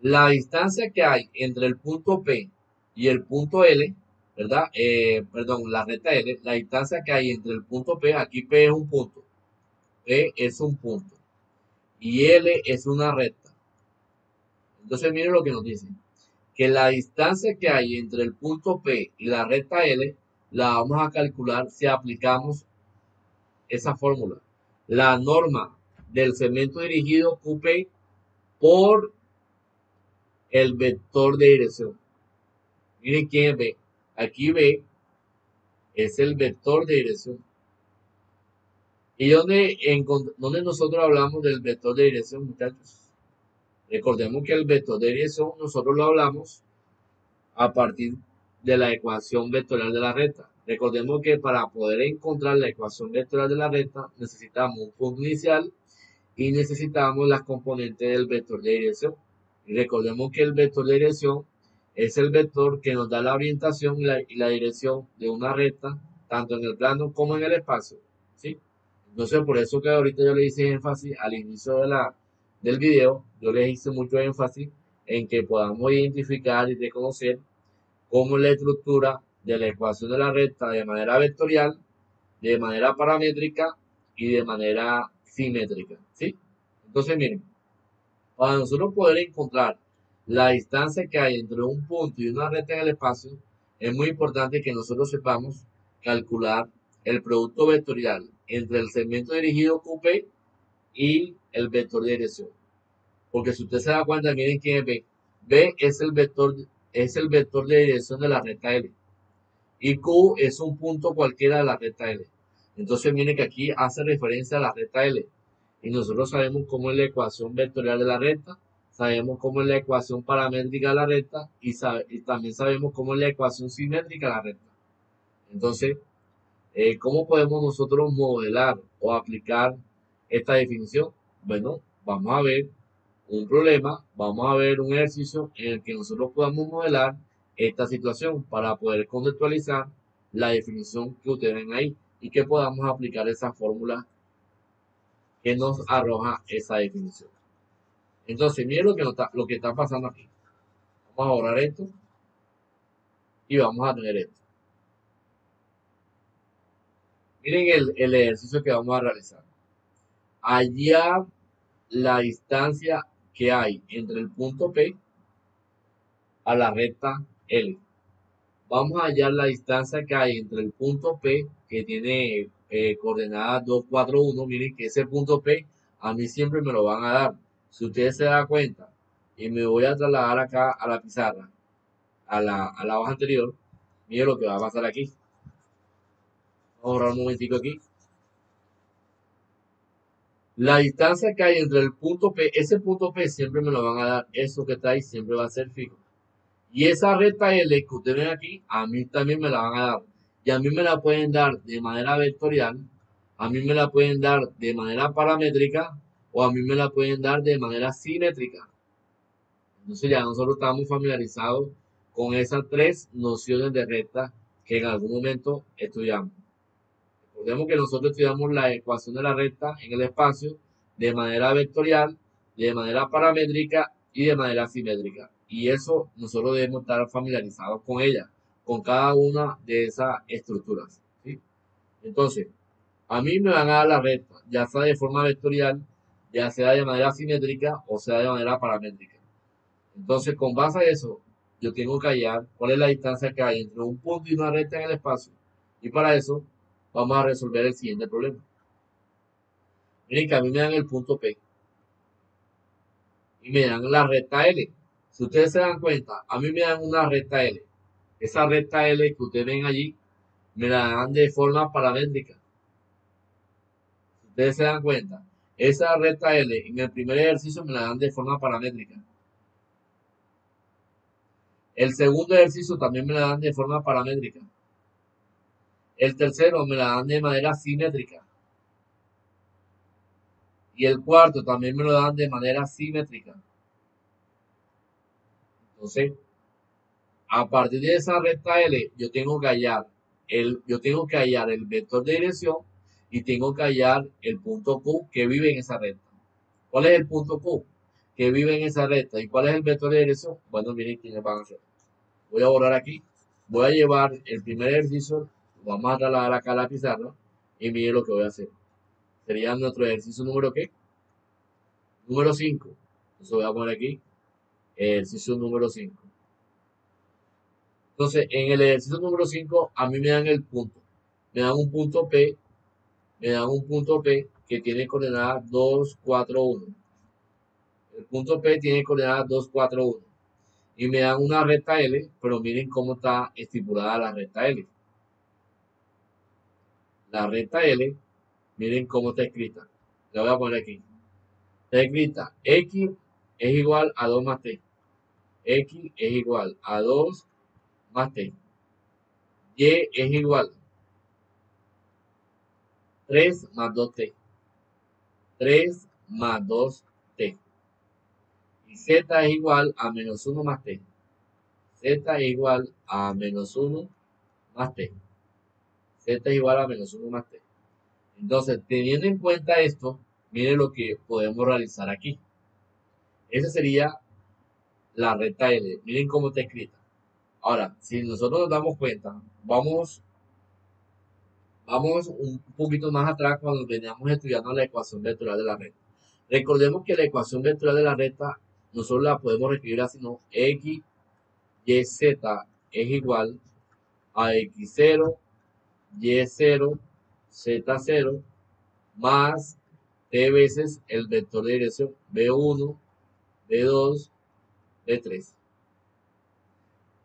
La distancia que hay entre el punto P y el punto L, ¿verdad? Eh, perdón, la recta L, la distancia que hay entre el punto P, aquí P es un punto, P es un punto y L es una recta. Entonces miren lo que nos dice, que la distancia que hay entre el punto P y la recta L la vamos a calcular si aplicamos esa fórmula. La norma del segmento dirigido QP por el vector de dirección. Miren quién es B. Aquí B es el vector de dirección. ¿Y dónde, dónde nosotros hablamos del vector de dirección, muchachos? Recordemos que el vector de dirección nosotros lo hablamos a partir de la ecuación vectorial de la recta. Recordemos que para poder encontrar la ecuación vectorial de la recta necesitamos un punto inicial y necesitamos las componentes del vector de dirección. Y recordemos que el vector de dirección es el vector que nos da la orientación y la, dirección de una recta, tanto en el plano como en el espacio. ¿sí? Entonces, por eso que ahorita yo le hice énfasis al inicio de la, del video, yo le hice mucho énfasis en que podamos identificar y reconocer cómo la estructura de la ecuación de la recta de manera vectorial, de manera paramétrica y de manera simétrica. ¿sí? Entonces, miren, para nosotros poder encontrar la distancia que hay entre un punto y una recta en el espacio, es muy importante que nosotros sepamos calcular el producto vectorial entre el segmento dirigido QP y el vector de dirección. Porque si usted se da cuenta, miren quién es B. B es el vector, es el vector de dirección de la recta L. Y Q es un punto cualquiera de la recta L. Entonces miren que aquí hace referencia a la recta L y nosotros sabemos cómo es la ecuación vectorial de la recta, sabemos cómo es la ecuación paramétrica de la recta y, también sabemos cómo es la ecuación simétrica de la recta. Entonces, Eh, ¿Cómo podemos nosotros modelar o aplicar esta definición? Bueno, vamos a ver un problema, vamos a ver un ejercicio en el que nosotros podamos modelar esta situación para poder conceptualizar la definición que ven ahí y que podamos aplicar esa fórmula que nos arroja esa definición. Entonces, miren lo que, está, lo que está pasando aquí. Vamos a borrar esto y vamos a tener esto. Miren el, el ejercicio que vamos a realizar. Hallar la distancia que hay entre el punto P a la recta L. Vamos a hallar la distancia que hay entre el punto P que tiene eh, coordenada 241. Miren que ese punto P a mí siempre me lo van a dar. Si ustedes se dan cuenta y me voy a trasladar acá a la pizarra, a la, a la hoja anterior, miren lo que va a pasar aquí. Vamos a ahorrar un momentico aquí. La distancia que hay entre el punto P, ese punto P siempre me lo van a dar. Eso que está ahí siempre va a ser fijo. Y esa recta L que ustedes ven aquí, a mí también me la van a dar. Y a mí me la pueden dar de manera vectorial, a mí me la pueden dar de manera paramétrica o a mí me la pueden dar de manera simétrica. Entonces ya nosotros estamos familiarizados con esas tres nociones de recta que en algún momento estudiamos. Recordemos que nosotros estudiamos la ecuación de la recta en el espacio de manera vectorial, de manera paramétrica y de manera simétrica. Y eso nosotros debemos estar familiarizados con ella, con cada una de esas estructuras. Entonces, a mí me van a dar la recta, ya sea de forma vectorial, ya sea de manera simétrica o sea de manera paramétrica. Entonces, con base a eso, yo tengo que hallar cuál es la distancia que hay entre un punto y una recta en el espacio. Y para eso, vamos a resolver el siguiente problema. Miren que a mí me dan el punto P. Y me dan la recta L. Si ustedes se dan cuenta, a mí me dan una recta L. Esa recta L que ustedes ven allí, me la dan de forma paramétrica. Si ustedes se dan cuenta, esa recta L en el primer ejercicio me la dan de forma paramétrica. El segundo ejercicio también me la dan de forma paramétrica. El tercero me la dan de manera simétrica. Y el cuarto también me lo dan de manera simétrica. Entonces, a partir de esa recta L, yo tengo que hallar el, yo tengo que hallar el vector de dirección y tengo que hallar el punto Q que vive en esa recta. ¿Cuál es el punto Q que vive en esa recta? ¿Y cuál es el vector de dirección? Bueno, miren quiénes van a hacer. Voy a borrar aquí. Voy a llevar el primer ejercicio, vamos a trasladar acá a la pizarra y miren lo que voy a hacer. Sería nuestro ejercicio número ¿qué? Número 5. Eso voy a poner aquí ejercicio número 5. Entonces, en el ejercicio número 5, a mí me dan el punto. Me dan un punto P, me dan un punto P que tiene coordenada 2, 4, 1. El punto P tiene coordenada 2, 4, 1. Y me dan una recta L, pero miren cómo está estipulada la recta L. La recta L, miren cómo está escrita. La voy a poner aquí. Está escrita X es igual a 2 más T x es igual a 2 más t. y es igual 3 más 2t. 3 más 2t. Y z es igual a menos 1 más t. z es igual a menos 1 más t. z es igual a menos 1 más t. Entonces, teniendo en cuenta esto, miren lo que podemos realizar aquí. Ese sería la recta L. Miren cómo está escrita. Ahora, si nosotros nos damos cuenta, vamos, vamos un poquito más atrás cuando veníamos estudiando la ecuación vectorial de la recta. Recordemos que la ecuación vectorial de la recta nosotros la podemos escribir así, ¿no? X, Y, Z es igual a X0, Y0, Z0 más T veces el vector de dirección B1, B2, de 3.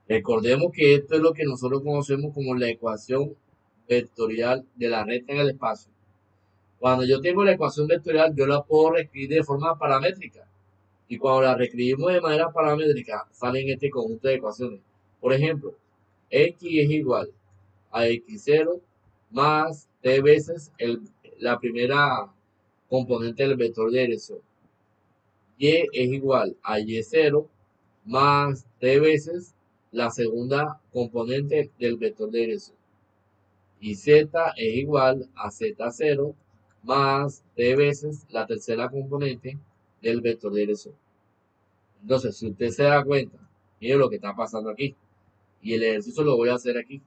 Recordemos que esto es lo que nosotros conocemos como la ecuación vectorial de la recta en el espacio. Cuando yo tengo la ecuación vectorial, yo la puedo reescribir de forma paramétrica. Y cuando la reescribimos de manera paramétrica, salen este conjunto de ecuaciones. Por ejemplo, x es igual a x0 más t veces el, la primera componente del vector de dirección. Y es igual a y0 más t veces la segunda componente del vector de dirección. Y z es igual a z0 más t veces la tercera componente del vector de dirección. Entonces, si usted se da cuenta, mire lo que está pasando aquí. Y el ejercicio lo voy a hacer aquí.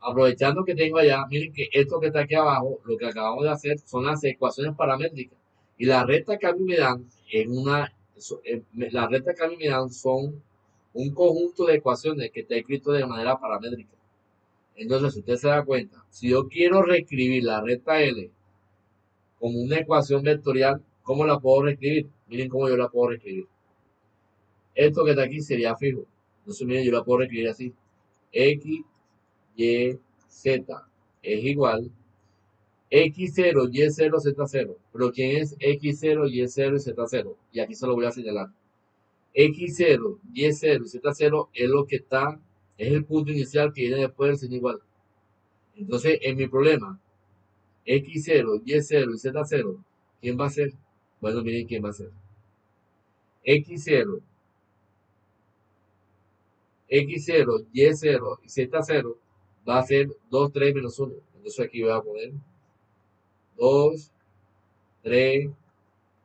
Aprovechando que tengo allá, miren que esto que está aquí abajo, lo que acabamos de hacer son las ecuaciones paramétricas. Y la recta que a mí me dan en una, la recta que a mí me dan son un conjunto de ecuaciones que está escrito de manera paramétrica. Entonces, si usted se da cuenta, si yo quiero reescribir la recta L como una ecuación vectorial, ¿cómo la puedo reescribir? Miren cómo yo la puedo reescribir. Esto que está aquí sería fijo. Entonces, miren, yo la puedo reescribir así. X, Y, Z es igual X0, Y0, Z0. Pero ¿quién es X0, Y0 y Z0? Y aquí se lo voy a señalar. X0, Y0 y Z0 es lo que está, es el punto inicial que viene después del signo igual. Entonces, en mi problema, X0, Y0 y Z0, ¿quién va a ser? Bueno, miren quién va a ser. X0, X0, Y0 y Z0 va a ser 2, 3 menos 1. Entonces aquí voy a poner 2, 3,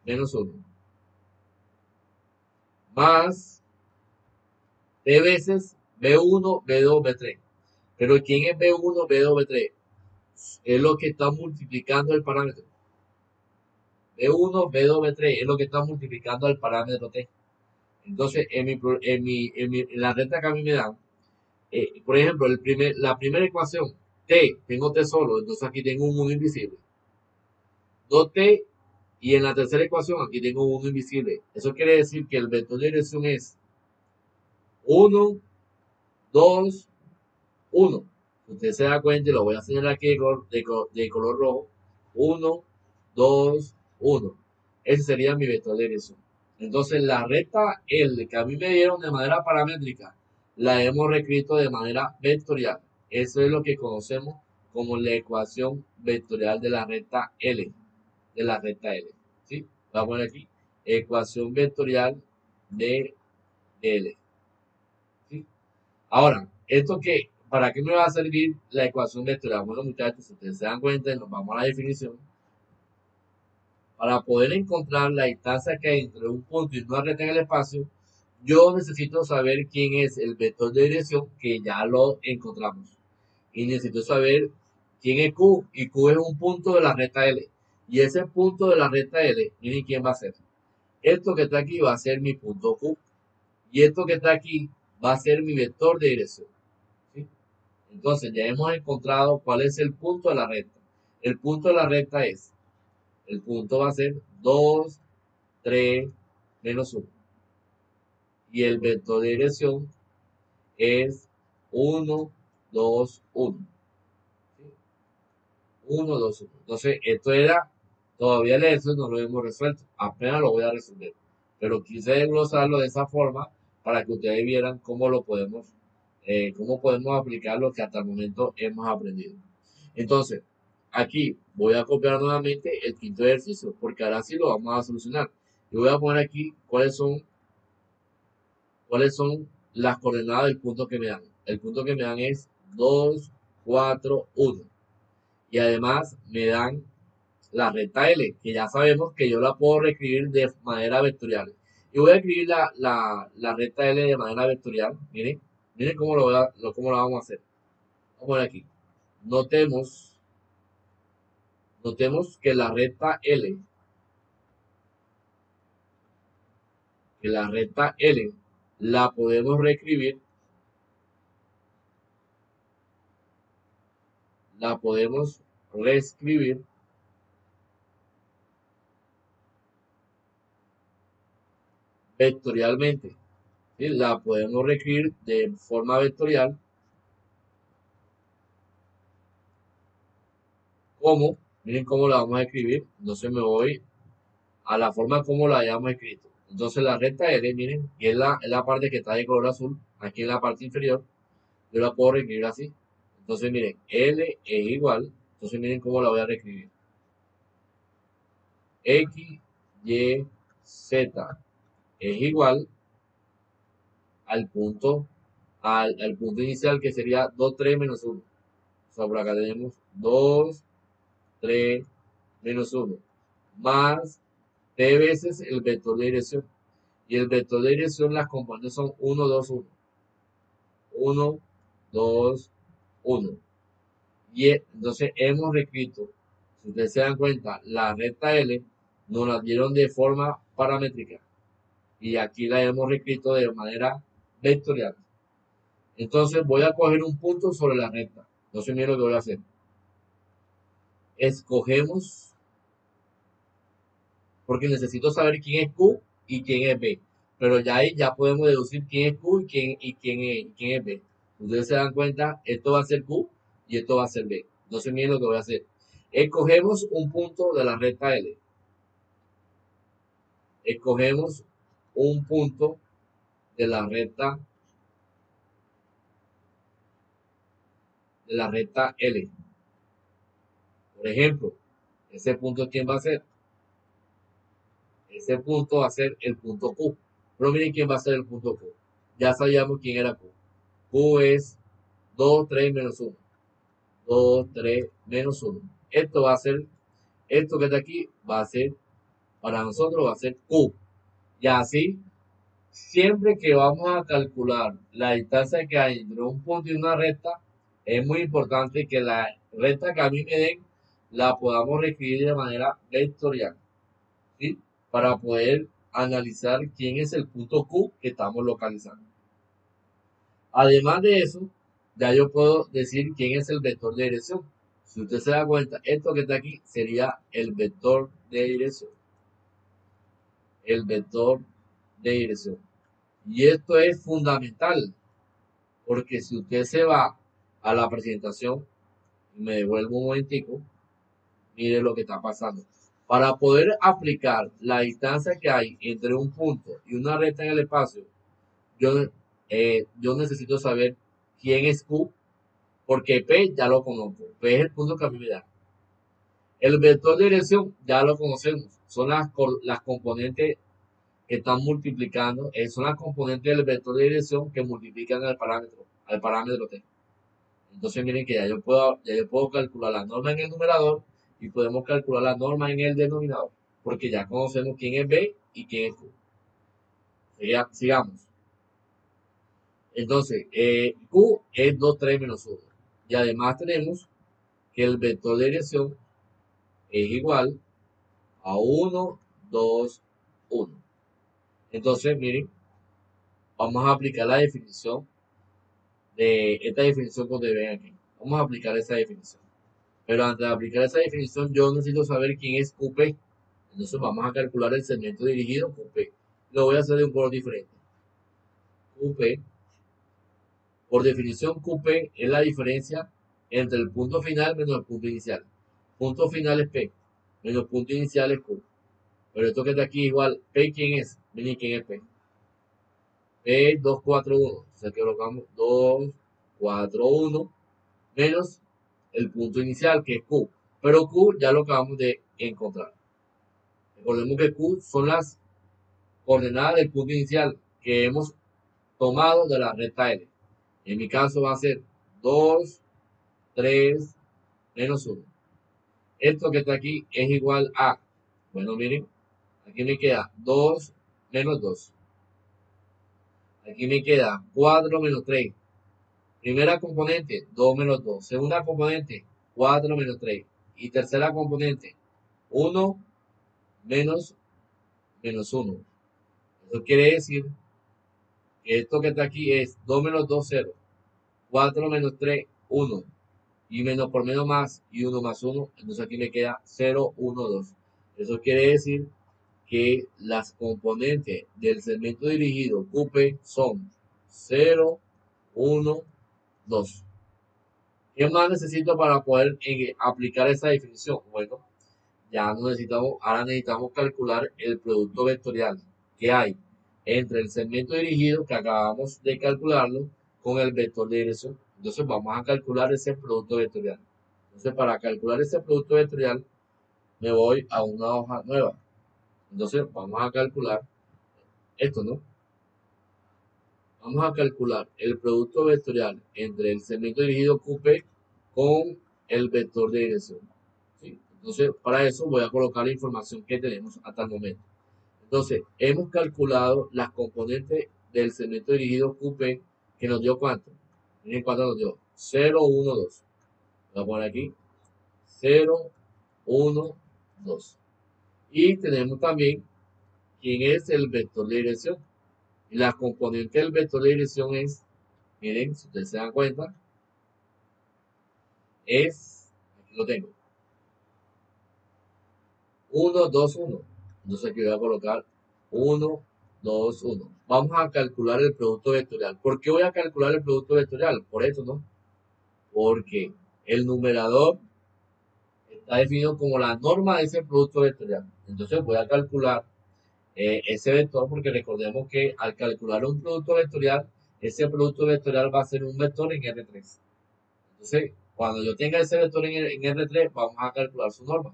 menos 1. Más T veces B1, B2, B3. Pero ¿quién es B1, B2, B3? Es lo que está multiplicando el parámetro. B1, B2, B3 es lo que está multiplicando el parámetro T. Entonces, en, mi, en, mi, en, la recta que a mí me dan, eh, por ejemplo, el primer, la primera ecuación, T, tengo T solo, entonces aquí tengo un 1 invisible. 2t y en la tercera ecuación aquí tengo 1 invisible. Eso quiere decir que el vector de dirección es 1, 2, 1. Usted se da cuenta y lo voy a señalar aquí de color, rojo. 1, 2, 1. Ese sería mi vector de dirección. Entonces la recta L que a mí me dieron de manera paramétrica, la hemos reescrito de manera vectorial. Eso es lo que conocemos como la ecuación vectorial de la recta L de la recta L. ¿sí? Vamos a poner aquí ecuación vectorial de L. ¿sí? Ahora, ¿esto qué? ¿Para qué me va a servir la ecuación vectorial? Bueno, muchachos, si ustedes se dan cuenta, nos vamos a la definición. Para poder encontrar la distancia que hay entre un punto y una recta en el espacio, yo necesito saber quién es el vector de dirección, que ya lo encontramos. Y necesito saber quién es Q, y Q es un punto de la recta L. Y ese punto de la recta L, miren quién va a ser. Esto que está aquí va a ser mi punto Q. Y esto que está aquí va a ser mi vector de dirección. Entonces ya hemos encontrado cuál es el punto de la recta. El punto de la recta es, el punto va a ser 2, 3, menos 1. Y el vector de dirección es 1, 2, 1. 1, 2, 1. Entonces, esto era Todavía eso no lo hemos resuelto, apenas lo voy a resolver. Pero quise desglosarlo de esa forma para que ustedes vieran cómo lo podemos, eh, cómo podemos aplicar lo que hasta el momento hemos aprendido. Entonces, aquí voy a copiar nuevamente el quinto ejercicio, porque ahora sí lo vamos a solucionar. Y voy a poner aquí cuáles son, cuáles son las coordenadas del punto que me dan. El punto que me dan es 2, 4, 1. Y además me dan la recta L, que ya sabemos que yo la puedo reescribir de manera vectorial. Y voy a escribir la, la, recta L de manera vectorial. Miren, miren cómo lo, lo, cómo lo vamos a hacer. Vamos a aquí. Notemos, notemos que la recta L, que la recta L la podemos reescribir la podemos reescribir vectorialmente. La podemos reescribir de forma vectorial como, miren cómo la vamos a escribir, entonces me voy a la forma como la hayamos escrito. Entonces la recta L, miren, y es la, es la parte que está de color azul, aquí en la parte inferior, yo la puedo reescribir así, Entonces miren, L es igual, entonces miren cómo la voy a reescribir. X, Y, Z es igual al punto, al, punto inicial que sería 2, 3 menos 1. O por acá tenemos 2, 3 menos 1 más t veces el vector de dirección. Y el vector de dirección, las componentes son 1, 2, 1. 1, 2, 1. Y entonces hemos reescrito, si ustedes se dan cuenta, la recta L nos la dieron de forma paramétrica. Y aquí la hemos reescrito de manera vectorial. Entonces voy a coger un punto sobre la recta. Entonces miren lo que voy a hacer. Escogemos, porque necesito saber quién es Q y quién es B. Pero ya ahí ya podemos deducir quién es Q y quién, y quién, es, quién es B. Ustedes se dan cuenta, esto va a ser Q y esto va a ser B. Entonces miren lo que voy a hacer. Escogemos un punto de la recta L. Escogemos un punto de la recta de la recta L. Por ejemplo, ese punto quién va a ser? Ese punto va a ser el punto Q. Pero miren quién va a ser el punto Q. Ya sabíamos quién era Q. Q es 2, 3 menos 1. 2, 3 menos 1. Esto va a ser, esto que está aquí va a ser, para nosotros va a ser Q. Y así, siempre que vamos a calcular la distancia que hay entre un punto y una recta, es muy importante que la recta que a mí me den la podamos reescribir de manera vectorial. Para poder analizar quién es el punto Q que estamos localizando. Además de eso, ya yo puedo decir quién es el vector de dirección. Si usted se da cuenta, esto que está aquí sería el vector de dirección. El vector de dirección. Y esto es fundamental, porque si usted se va a la presentación, me devuelvo un momentico, mire lo que está pasando. Para poder aplicar la distancia que hay entre un punto y una recta en el espacio, yo, eh, yo necesito saber quién es Q, porque P ya lo conozco. P es el punto que a mí me da. El vector de dirección ya lo conocemos. Son las, las componentes que están multiplicando. Eh, son las componentes del vector de dirección que multiplican al parámetro, al parámetro T. Entonces miren que ya yo puedo, ya yo puedo calcular la norma en el numerador y podemos calcular la norma en el denominador, porque ya conocemos quién es B y quién es Q. sigamos. Entonces, eh, Q es 2, 3 menos 1. Y además tenemos que el vector de dirección es igual a 1, 2, 1. Entonces, miren, vamos a aplicar la definición de esta definición que ustedes ven aquí. Vamos a aplicar esa definición. Pero antes de aplicar esa definición, yo necesito saber quién es QP. Entonces vamos a calcular el segmento dirigido QP. Lo voy a hacer de un color diferente. QP. Por definición, QP es la diferencia entre el punto final menos el punto inicial. Punto final es P, menos punto inicial es Q. Pero esto que está aquí igual, P quién es, miren quién es P. P 241. O sea que colocamos 2, 4, 1 menos el punto inicial, que es Q. Pero Q ya lo acabamos de encontrar. Recordemos que Q son las coordenadas del punto inicial que hemos tomado de la recta L. En mi caso va a ser 2, 3, menos 1. Esto que está aquí es igual a, bueno, miren, aquí me queda 2 menos 2. Aquí me queda 4 menos 3. Primera componente, 2 menos 2. Segunda componente, 4 menos 3. Y tercera componente, 1 menos menos 1. Eso quiere decir que esto que está aquí es 2 menos 2, 0. 4 menos 3, 1. Y menos por menos más y 1 más 1. Entonces aquí me queda 0, 1, 2. Eso quiere decir que las componentes del segmento dirigido QP son 0, 1, 2. ¿Qué más necesito para poder eh, aplicar esa definición? Bueno, ya no necesitamos, ahora necesitamos calcular el producto vectorial que hay entre el segmento dirigido que acabamos de calcularlo con el vector de dirección. Entonces vamos a calcular ese producto vectorial. Entonces para calcular ese producto vectorial me voy a una hoja nueva. Entonces vamos a calcular esto, ¿no? Vamos a calcular el producto vectorial entre el segmento dirigido QP con el vector de dirección. Entonces, para eso voy a colocar la información que tenemos hasta el momento. Entonces, hemos calculado las componentes del segmento dirigido QP que nos dio cuánto. Miren cuánto nos dio. 0, 1, 2. Voy a poner aquí. 0, 1, 2. Y tenemos también quién es el vector de dirección. Y la componente del vector de dirección es, miren, si ustedes se dan cuenta, es, aquí lo tengo, 1, 2, 1. Entonces aquí voy a colocar 1, 2, 1. Vamos a calcular el producto vectorial. ¿Por qué voy a calcular el producto vectorial? Por esto, ¿no? Porque el numerador está definido como la norma de ese producto vectorial. Entonces voy a calcular eh, ese vector porque recordemos que al calcular un producto vectorial, ese producto vectorial va a ser un vector en R3. Entonces, cuando yo tenga ese vector en, en R3, vamos a calcular su norma.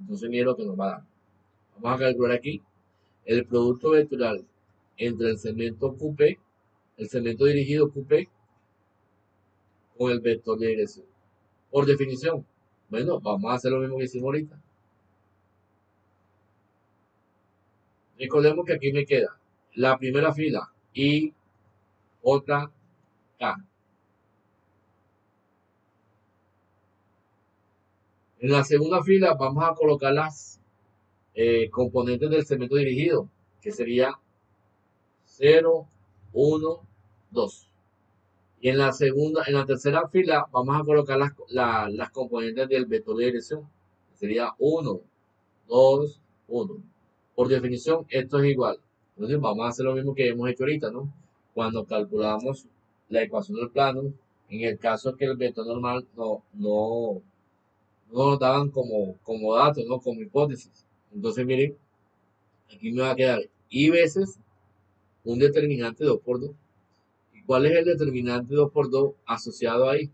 Entonces, mire lo que nos va a dar. Vamos a calcular aquí el producto vectorial entre el segmento QP, el segmento dirigido QP, con el vector de dirección. Por definición, bueno, vamos a hacer lo mismo que hicimos ahorita. Recordemos que aquí me queda la primera fila y otra K. En la segunda fila vamos a colocar las eh, componentes del segmento dirigido, que sería 0, 1, 2. Y en la segunda, en la tercera fila vamos a colocar las, las componentes del vector de dirección. Sería 1, 2, 1. Por definición, esto es igual. Entonces vamos a hacer lo mismo que hemos hecho ahorita, ¿no? Cuando calculamos la ecuación del plano, en el caso que el vector normal no, no, no nos daban como, como datos, ¿no? Como hipótesis. Entonces, miren, aquí me va a quedar y veces un determinante 2 por 2 cuál es el determinante 2 por 2 asociado ahí?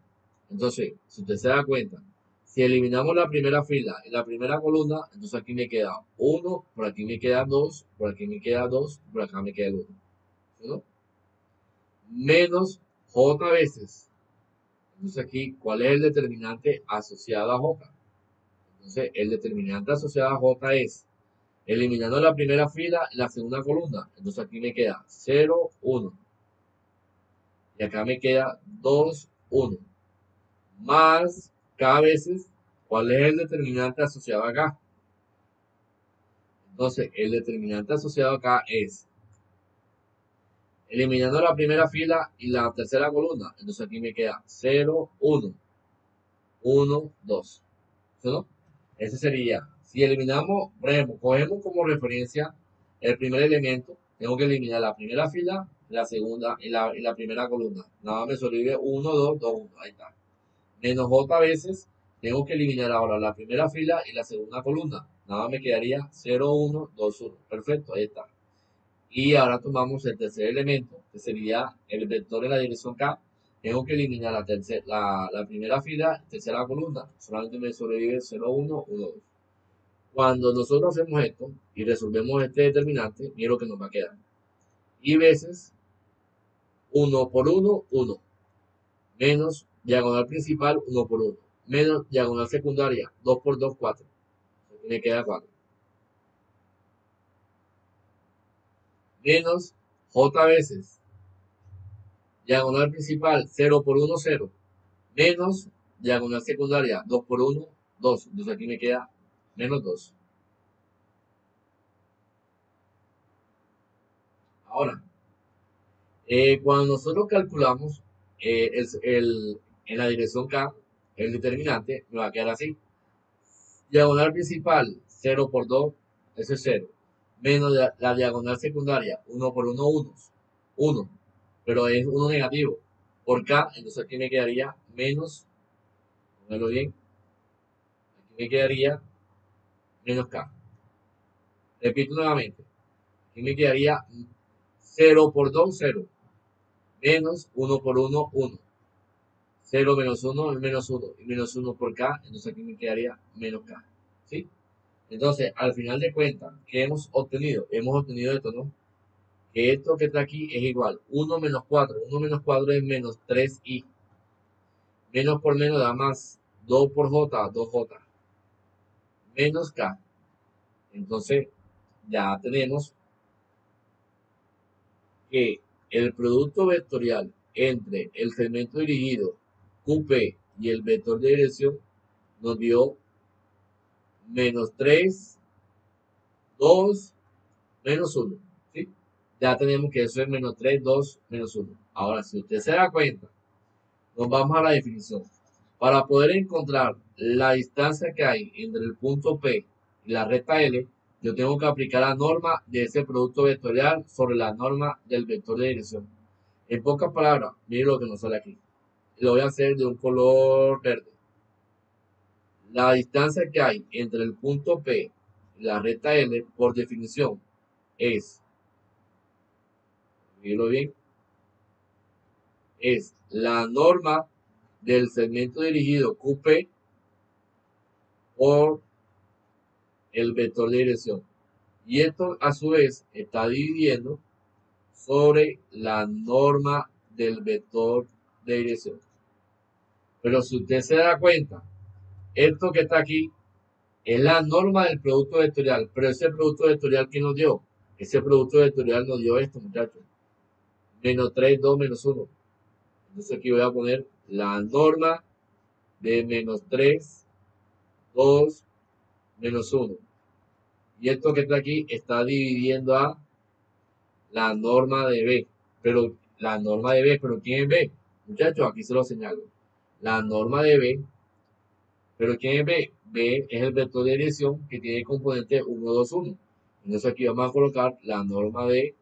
Entonces, si usted se da cuenta, si eliminamos la primera fila y la primera columna, entonces aquí me queda 1, por aquí me queda 2, por aquí me queda 2, por acá me queda 1. ¿no? Menos J veces. Entonces aquí, ¿cuál es el determinante asociado a J? Entonces, el determinante asociado a J es eliminando la primera fila la segunda columna. Entonces aquí me queda 0, 1. Y acá me queda 2, 1. Más cada veces, ¿cuál es el determinante asociado acá? Entonces, el determinante asociado acá es eliminando la primera fila y la tercera columna. Entonces aquí me queda 0, 1, 1, 2. ¿Sí, Ese sería, si eliminamos, por ejemplo, cogemos como referencia el primer elemento, tengo que eliminar la primera fila la segunda y la, la primera columna. Nada me sobrevive 1, 2, 2, 1. Ahí está. Menos J veces. Tengo que eliminar ahora la primera fila y la segunda columna. Nada me quedaría 0, 1, 2, 1. Perfecto, ahí está. Y ahora tomamos el tercer elemento, que sería el vector en la dirección K. Tengo que eliminar la, tercera, la, la primera fila tercera columna. Solamente me sobrevive 0, 1, 1, 2. Cuando nosotros hacemos esto y resolvemos este determinante, mira lo que nos va a quedar. Y veces 1 por 1, 1. Menos diagonal principal, 1 por 1. Menos diagonal secundaria, 2 por 2, 4. Me queda 4. Menos J veces. Diagonal principal, 0 por 1, 0. Menos diagonal secundaria, 2 por 1, 2. Entonces aquí me queda menos 2. Ahora, eh, cuando nosotros calculamos eh, en la dirección K, el determinante me va a quedar así. Diagonal principal, 0 por 2, eso es 0. Menos la, diagonal secundaria, 1 por 1, 1. 1. Pero es 1 negativo. Por K, entonces aquí me quedaría menos, póngalo bien, aquí me quedaría menos K. Repito nuevamente, aquí me quedaría 0 por 2, 0 menos 1 por 1, 1. 0 menos 1 es menos 1 y menos 1 por k, entonces aquí me quedaría menos k. ¿Sí? Entonces, al final de cuentas, ¿qué hemos obtenido? Hemos obtenido esto, ¿no? Que esto que está aquí es igual. 1 menos 4. 1 menos 4 es menos 3i. Menos por menos da más. 2 por j, 2j. Menos k. Entonces, ya tenemos que el producto vectorial entre el segmento dirigido QP y el vector de dirección nos dio menos 3, 2, menos 1. Ya tenemos que eso es menos 3, 2, menos 1. Ahora, si usted se da cuenta, nos vamos a la definición. Para poder encontrar la distancia que hay entre el punto P y la recta L, yo tengo que aplicar la norma de ese producto vectorial sobre la norma del vector de dirección. En pocas palabras, miren lo que nos sale aquí. Lo voy a hacer de un color verde. La distancia que hay entre el punto P y la recta L, por definición, es, bien, es la norma del segmento dirigido QP por el vector de dirección. Y esto a su vez está dividiendo sobre la norma del vector de dirección. Pero si usted se da cuenta, esto que está aquí es la norma del producto vectorial, pero ese producto vectorial que nos dio, ese producto vectorial nos dio esto, muchachos. Menos 3, 2, menos 1. Entonces aquí voy a poner la norma de menos 3, 2, menos 1. Y esto que está aquí está dividiendo a la norma de B. Pero la norma de B, pero ¿quién es B? Muchachos, aquí se lo señalo. La norma de B, pero ¿quién es B? B es el vector de dirección que tiene componente 1, 2, 1. Entonces aquí vamos a colocar la norma de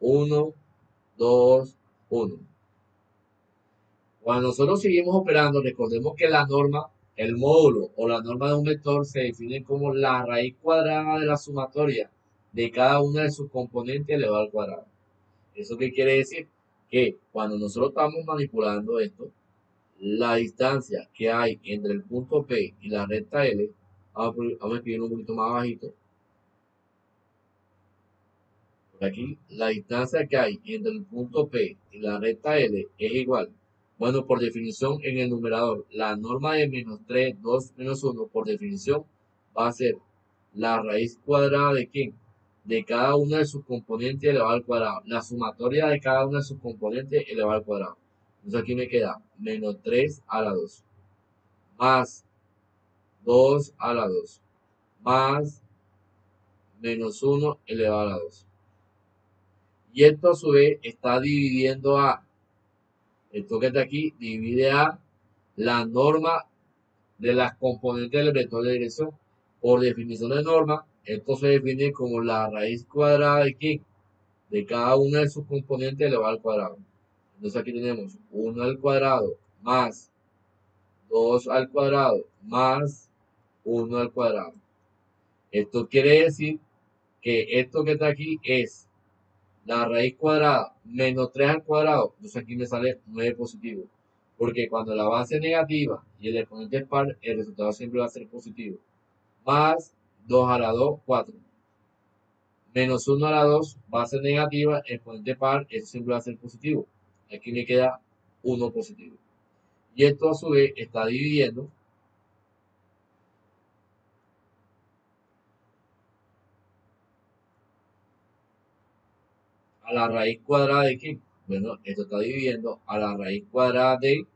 1, 2, 1. Cuando nosotros seguimos operando, recordemos que la norma el módulo o la norma de un vector se define como la raíz cuadrada de la sumatoria de cada una de sus componentes elevado al cuadrado. ¿Eso qué quiere decir? Que cuando nosotros estamos manipulando esto, la distancia que hay entre el punto P y la recta L, vamos a escribirlo un poquito más bajito. Por aquí, la distancia que hay entre el punto P y la recta L es igual bueno, por definición, en el numerador, la norma de menos 3, 2, menos 1, por definición, va a ser la raíz cuadrada de quién? De cada una de sus componentes elevado al cuadrado. La sumatoria de cada una de sus componentes elevado al cuadrado. Entonces aquí me queda menos 3 a la 2. Más 2 a la 2. Más menos 1 elevado a la 2. Y esto a su vez está dividiendo a esto que está aquí divide a la norma de las componentes del vector de dirección. Por definición de norma, esto se define como la raíz cuadrada de quién? De cada una de sus componentes elevado al cuadrado. Entonces aquí tenemos 1 al cuadrado más 2 al cuadrado más 1 al cuadrado. Esto quiere decir que esto que está aquí es la raíz cuadrada menos 3 al cuadrado, entonces aquí me sale 9 positivo. Porque cuando la base es negativa y el exponente es par, el resultado siempre va a ser positivo. Más 2 a la 2, 4. Menos 1 a la 2, base negativa, exponente par, eso siempre va a ser positivo. Aquí me queda 1 positivo. Y esto a su vez está dividiendo a la raíz cuadrada de qué? Bueno, esto está dividiendo a la raíz cuadrada de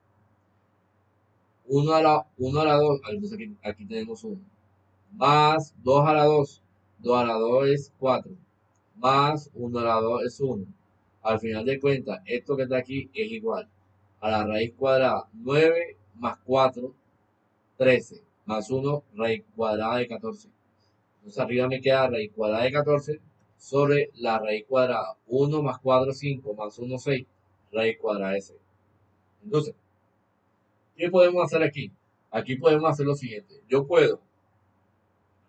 1 a la, 1 a la 2, aquí, aquí tenemos 1, más 2 a la 2, 2 a la 2 es 4, más 1 a la 2 es 1. Al final de cuentas, esto que está aquí es igual. A la raíz cuadrada 9 más 4, 13, más 1, raíz cuadrada de 14. Entonces arriba me queda raíz cuadrada de 14 sobre la raíz cuadrada. 1 más 4, 5, más 1, 6, raíz cuadrada de 6. Entonces, ¿qué podemos hacer aquí? Aquí podemos hacer lo siguiente. Yo puedo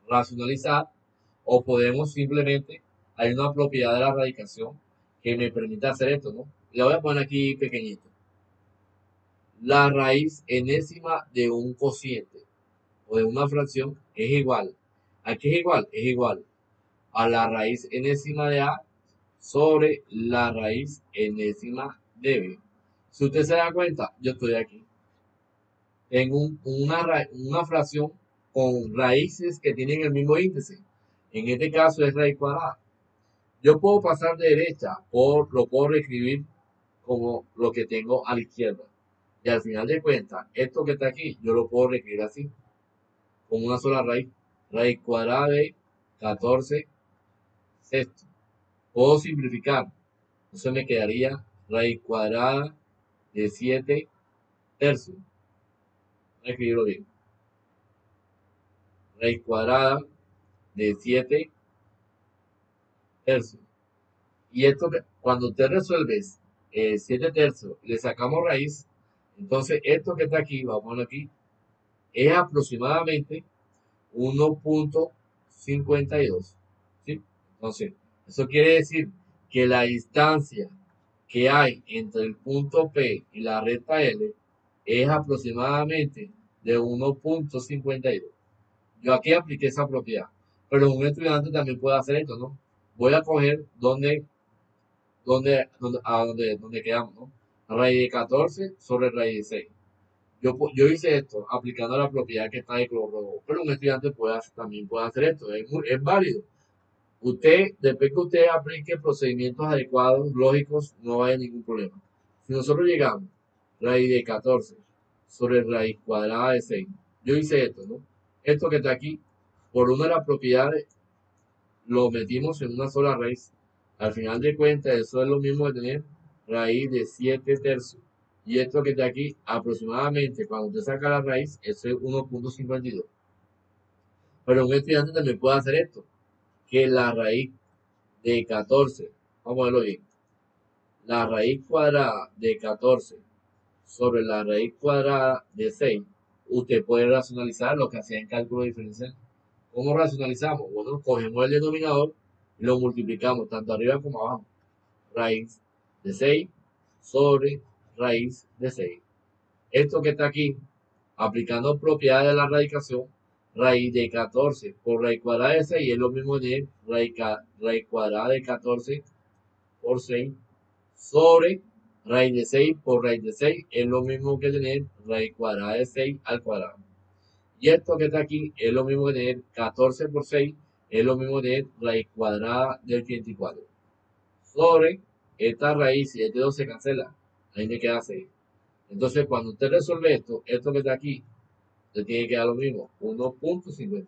racionalizar o podemos simplemente, hay una propiedad de la radicación que me permite hacer esto, ¿no? Le voy a poner aquí pequeñito. La raíz enésima de un cociente o de una fracción es igual. ¿A qué es igual? Es igual a la raíz enésima de A sobre la raíz enésima de B. Si usted se da cuenta, yo estoy aquí. Tengo una, una fracción con raíces que tienen el mismo índice. En este caso es raíz cuadrada. Yo puedo pasar de derecha o lo puedo reescribir como lo que tengo a la izquierda. Y al final de cuentas, esto que está aquí, yo lo puedo reescribir así, con una sola raíz. Raíz cuadrada de 14 sexto. Puedo simplificar. Entonces me quedaría raíz cuadrada de 7 tercios. Voy a escribirlo bien. Raíz cuadrada de 7 tercios. Y esto, cuando usted resuelve 7 tercios y le sacamos raíz, entonces esto que está aquí, vamos aquí, es aproximadamente 1.52. Entonces, eso quiere decir que la distancia que hay entre el punto P y la recta L es aproximadamente de 1.52. Yo aquí apliqué esa propiedad, pero un estudiante también puede hacer esto, ¿no? Voy a coger donde, donde, a donde, donde quedamos, ¿no? Raíz de 14 sobre raíz de 6. Yo, yo hice esto aplicando la propiedad que está de cloruro, pero un estudiante puede, también puede hacer esto, es, es válido. Usted, después que usted aplique procedimientos adecuados, lógicos, no haber ningún problema. Si nosotros llegamos, raíz de 14 sobre raíz cuadrada de 6, yo hice esto, ¿no? Esto que está aquí, por una de las propiedades, lo metimos en una sola raíz. Al final de cuentas, eso es lo mismo de tener raíz de 7 tercios. Y esto que está aquí, aproximadamente, cuando usted saca la raíz, eso es 1.52. Pero un estudiante también puede hacer esto que la raíz de 14, vamos a verlo bien, la raíz cuadrada de 14 sobre la raíz cuadrada de 6, usted puede racionalizar lo que hacía en cálculo diferencial. ¿Cómo racionalizamos? Bueno, cogemos el denominador y lo multiplicamos tanto arriba como abajo. Raíz de 6 sobre raíz de 6. Esto que está aquí, aplicando propiedades de la radicación, raíz de 14 por raíz cuadrada de 6 es lo mismo de raíz, raíz cuadrada de 14 por 6 sobre raíz de 6 por raíz de 6 es lo mismo que tener raíz cuadrada de 6 al cuadrado. Y esto que está aquí es lo mismo que tener 14 por 6 es lo mismo de raíz cuadrada del 84. Sobre esta raíz, y este 2 se cancela, ahí me queda 6. Entonces, cuando usted resuelve esto, esto que está aquí le tiene que dar lo mismo, 1.52.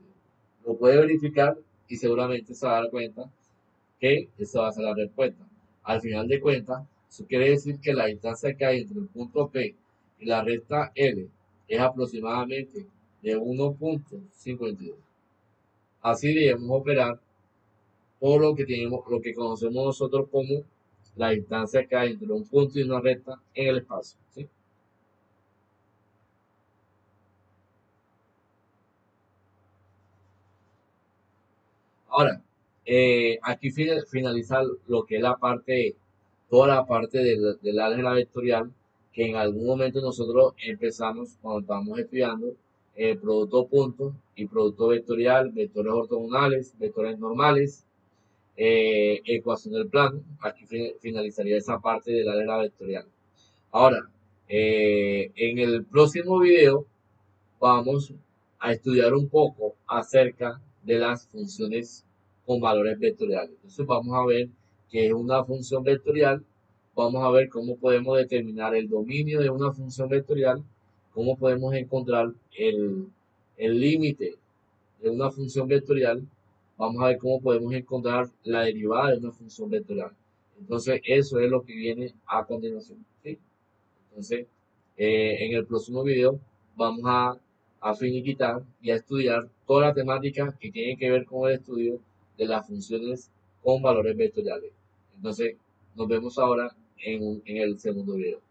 Lo puede verificar y seguramente se va a dar cuenta que esa va a ser la respuesta. Al final de cuentas, eso quiere decir que la distancia que hay entre el punto P y la recta L es aproximadamente de 1.52. Así debemos operar por lo que tenemos, lo que conocemos nosotros como la distancia que hay entre un punto y una recta en el espacio. ¿sí? Ahora, eh, aquí finaliza lo que es la parte, toda la parte del, del álgebra vectorial, que en algún momento nosotros empezamos cuando estábamos estudiando eh, producto punto y producto vectorial, vectores ortogonales, vectores normales, eh, ecuación del plano. Aquí finalizaría esa parte del álgebra vectorial. Ahora, en el próximo video vamos a estudiar un poco acerca de las funciones con valores vectoriales. Entonces vamos a ver que es una función vectorial, vamos a ver cómo podemos determinar el dominio de una función vectorial, cómo podemos encontrar el límite de una función vectorial, vamos a ver cómo podemos encontrar la derivada de una función vectorial. Entonces eso es lo que viene a continuación. Entonces eh, en el próximo video vamos a, a finiquitar y a estudiar toda la temática que tiene que ver con el estudio de las funciones con valores vectoriales. Entonces, nos vemos ahora en, en el segundo video.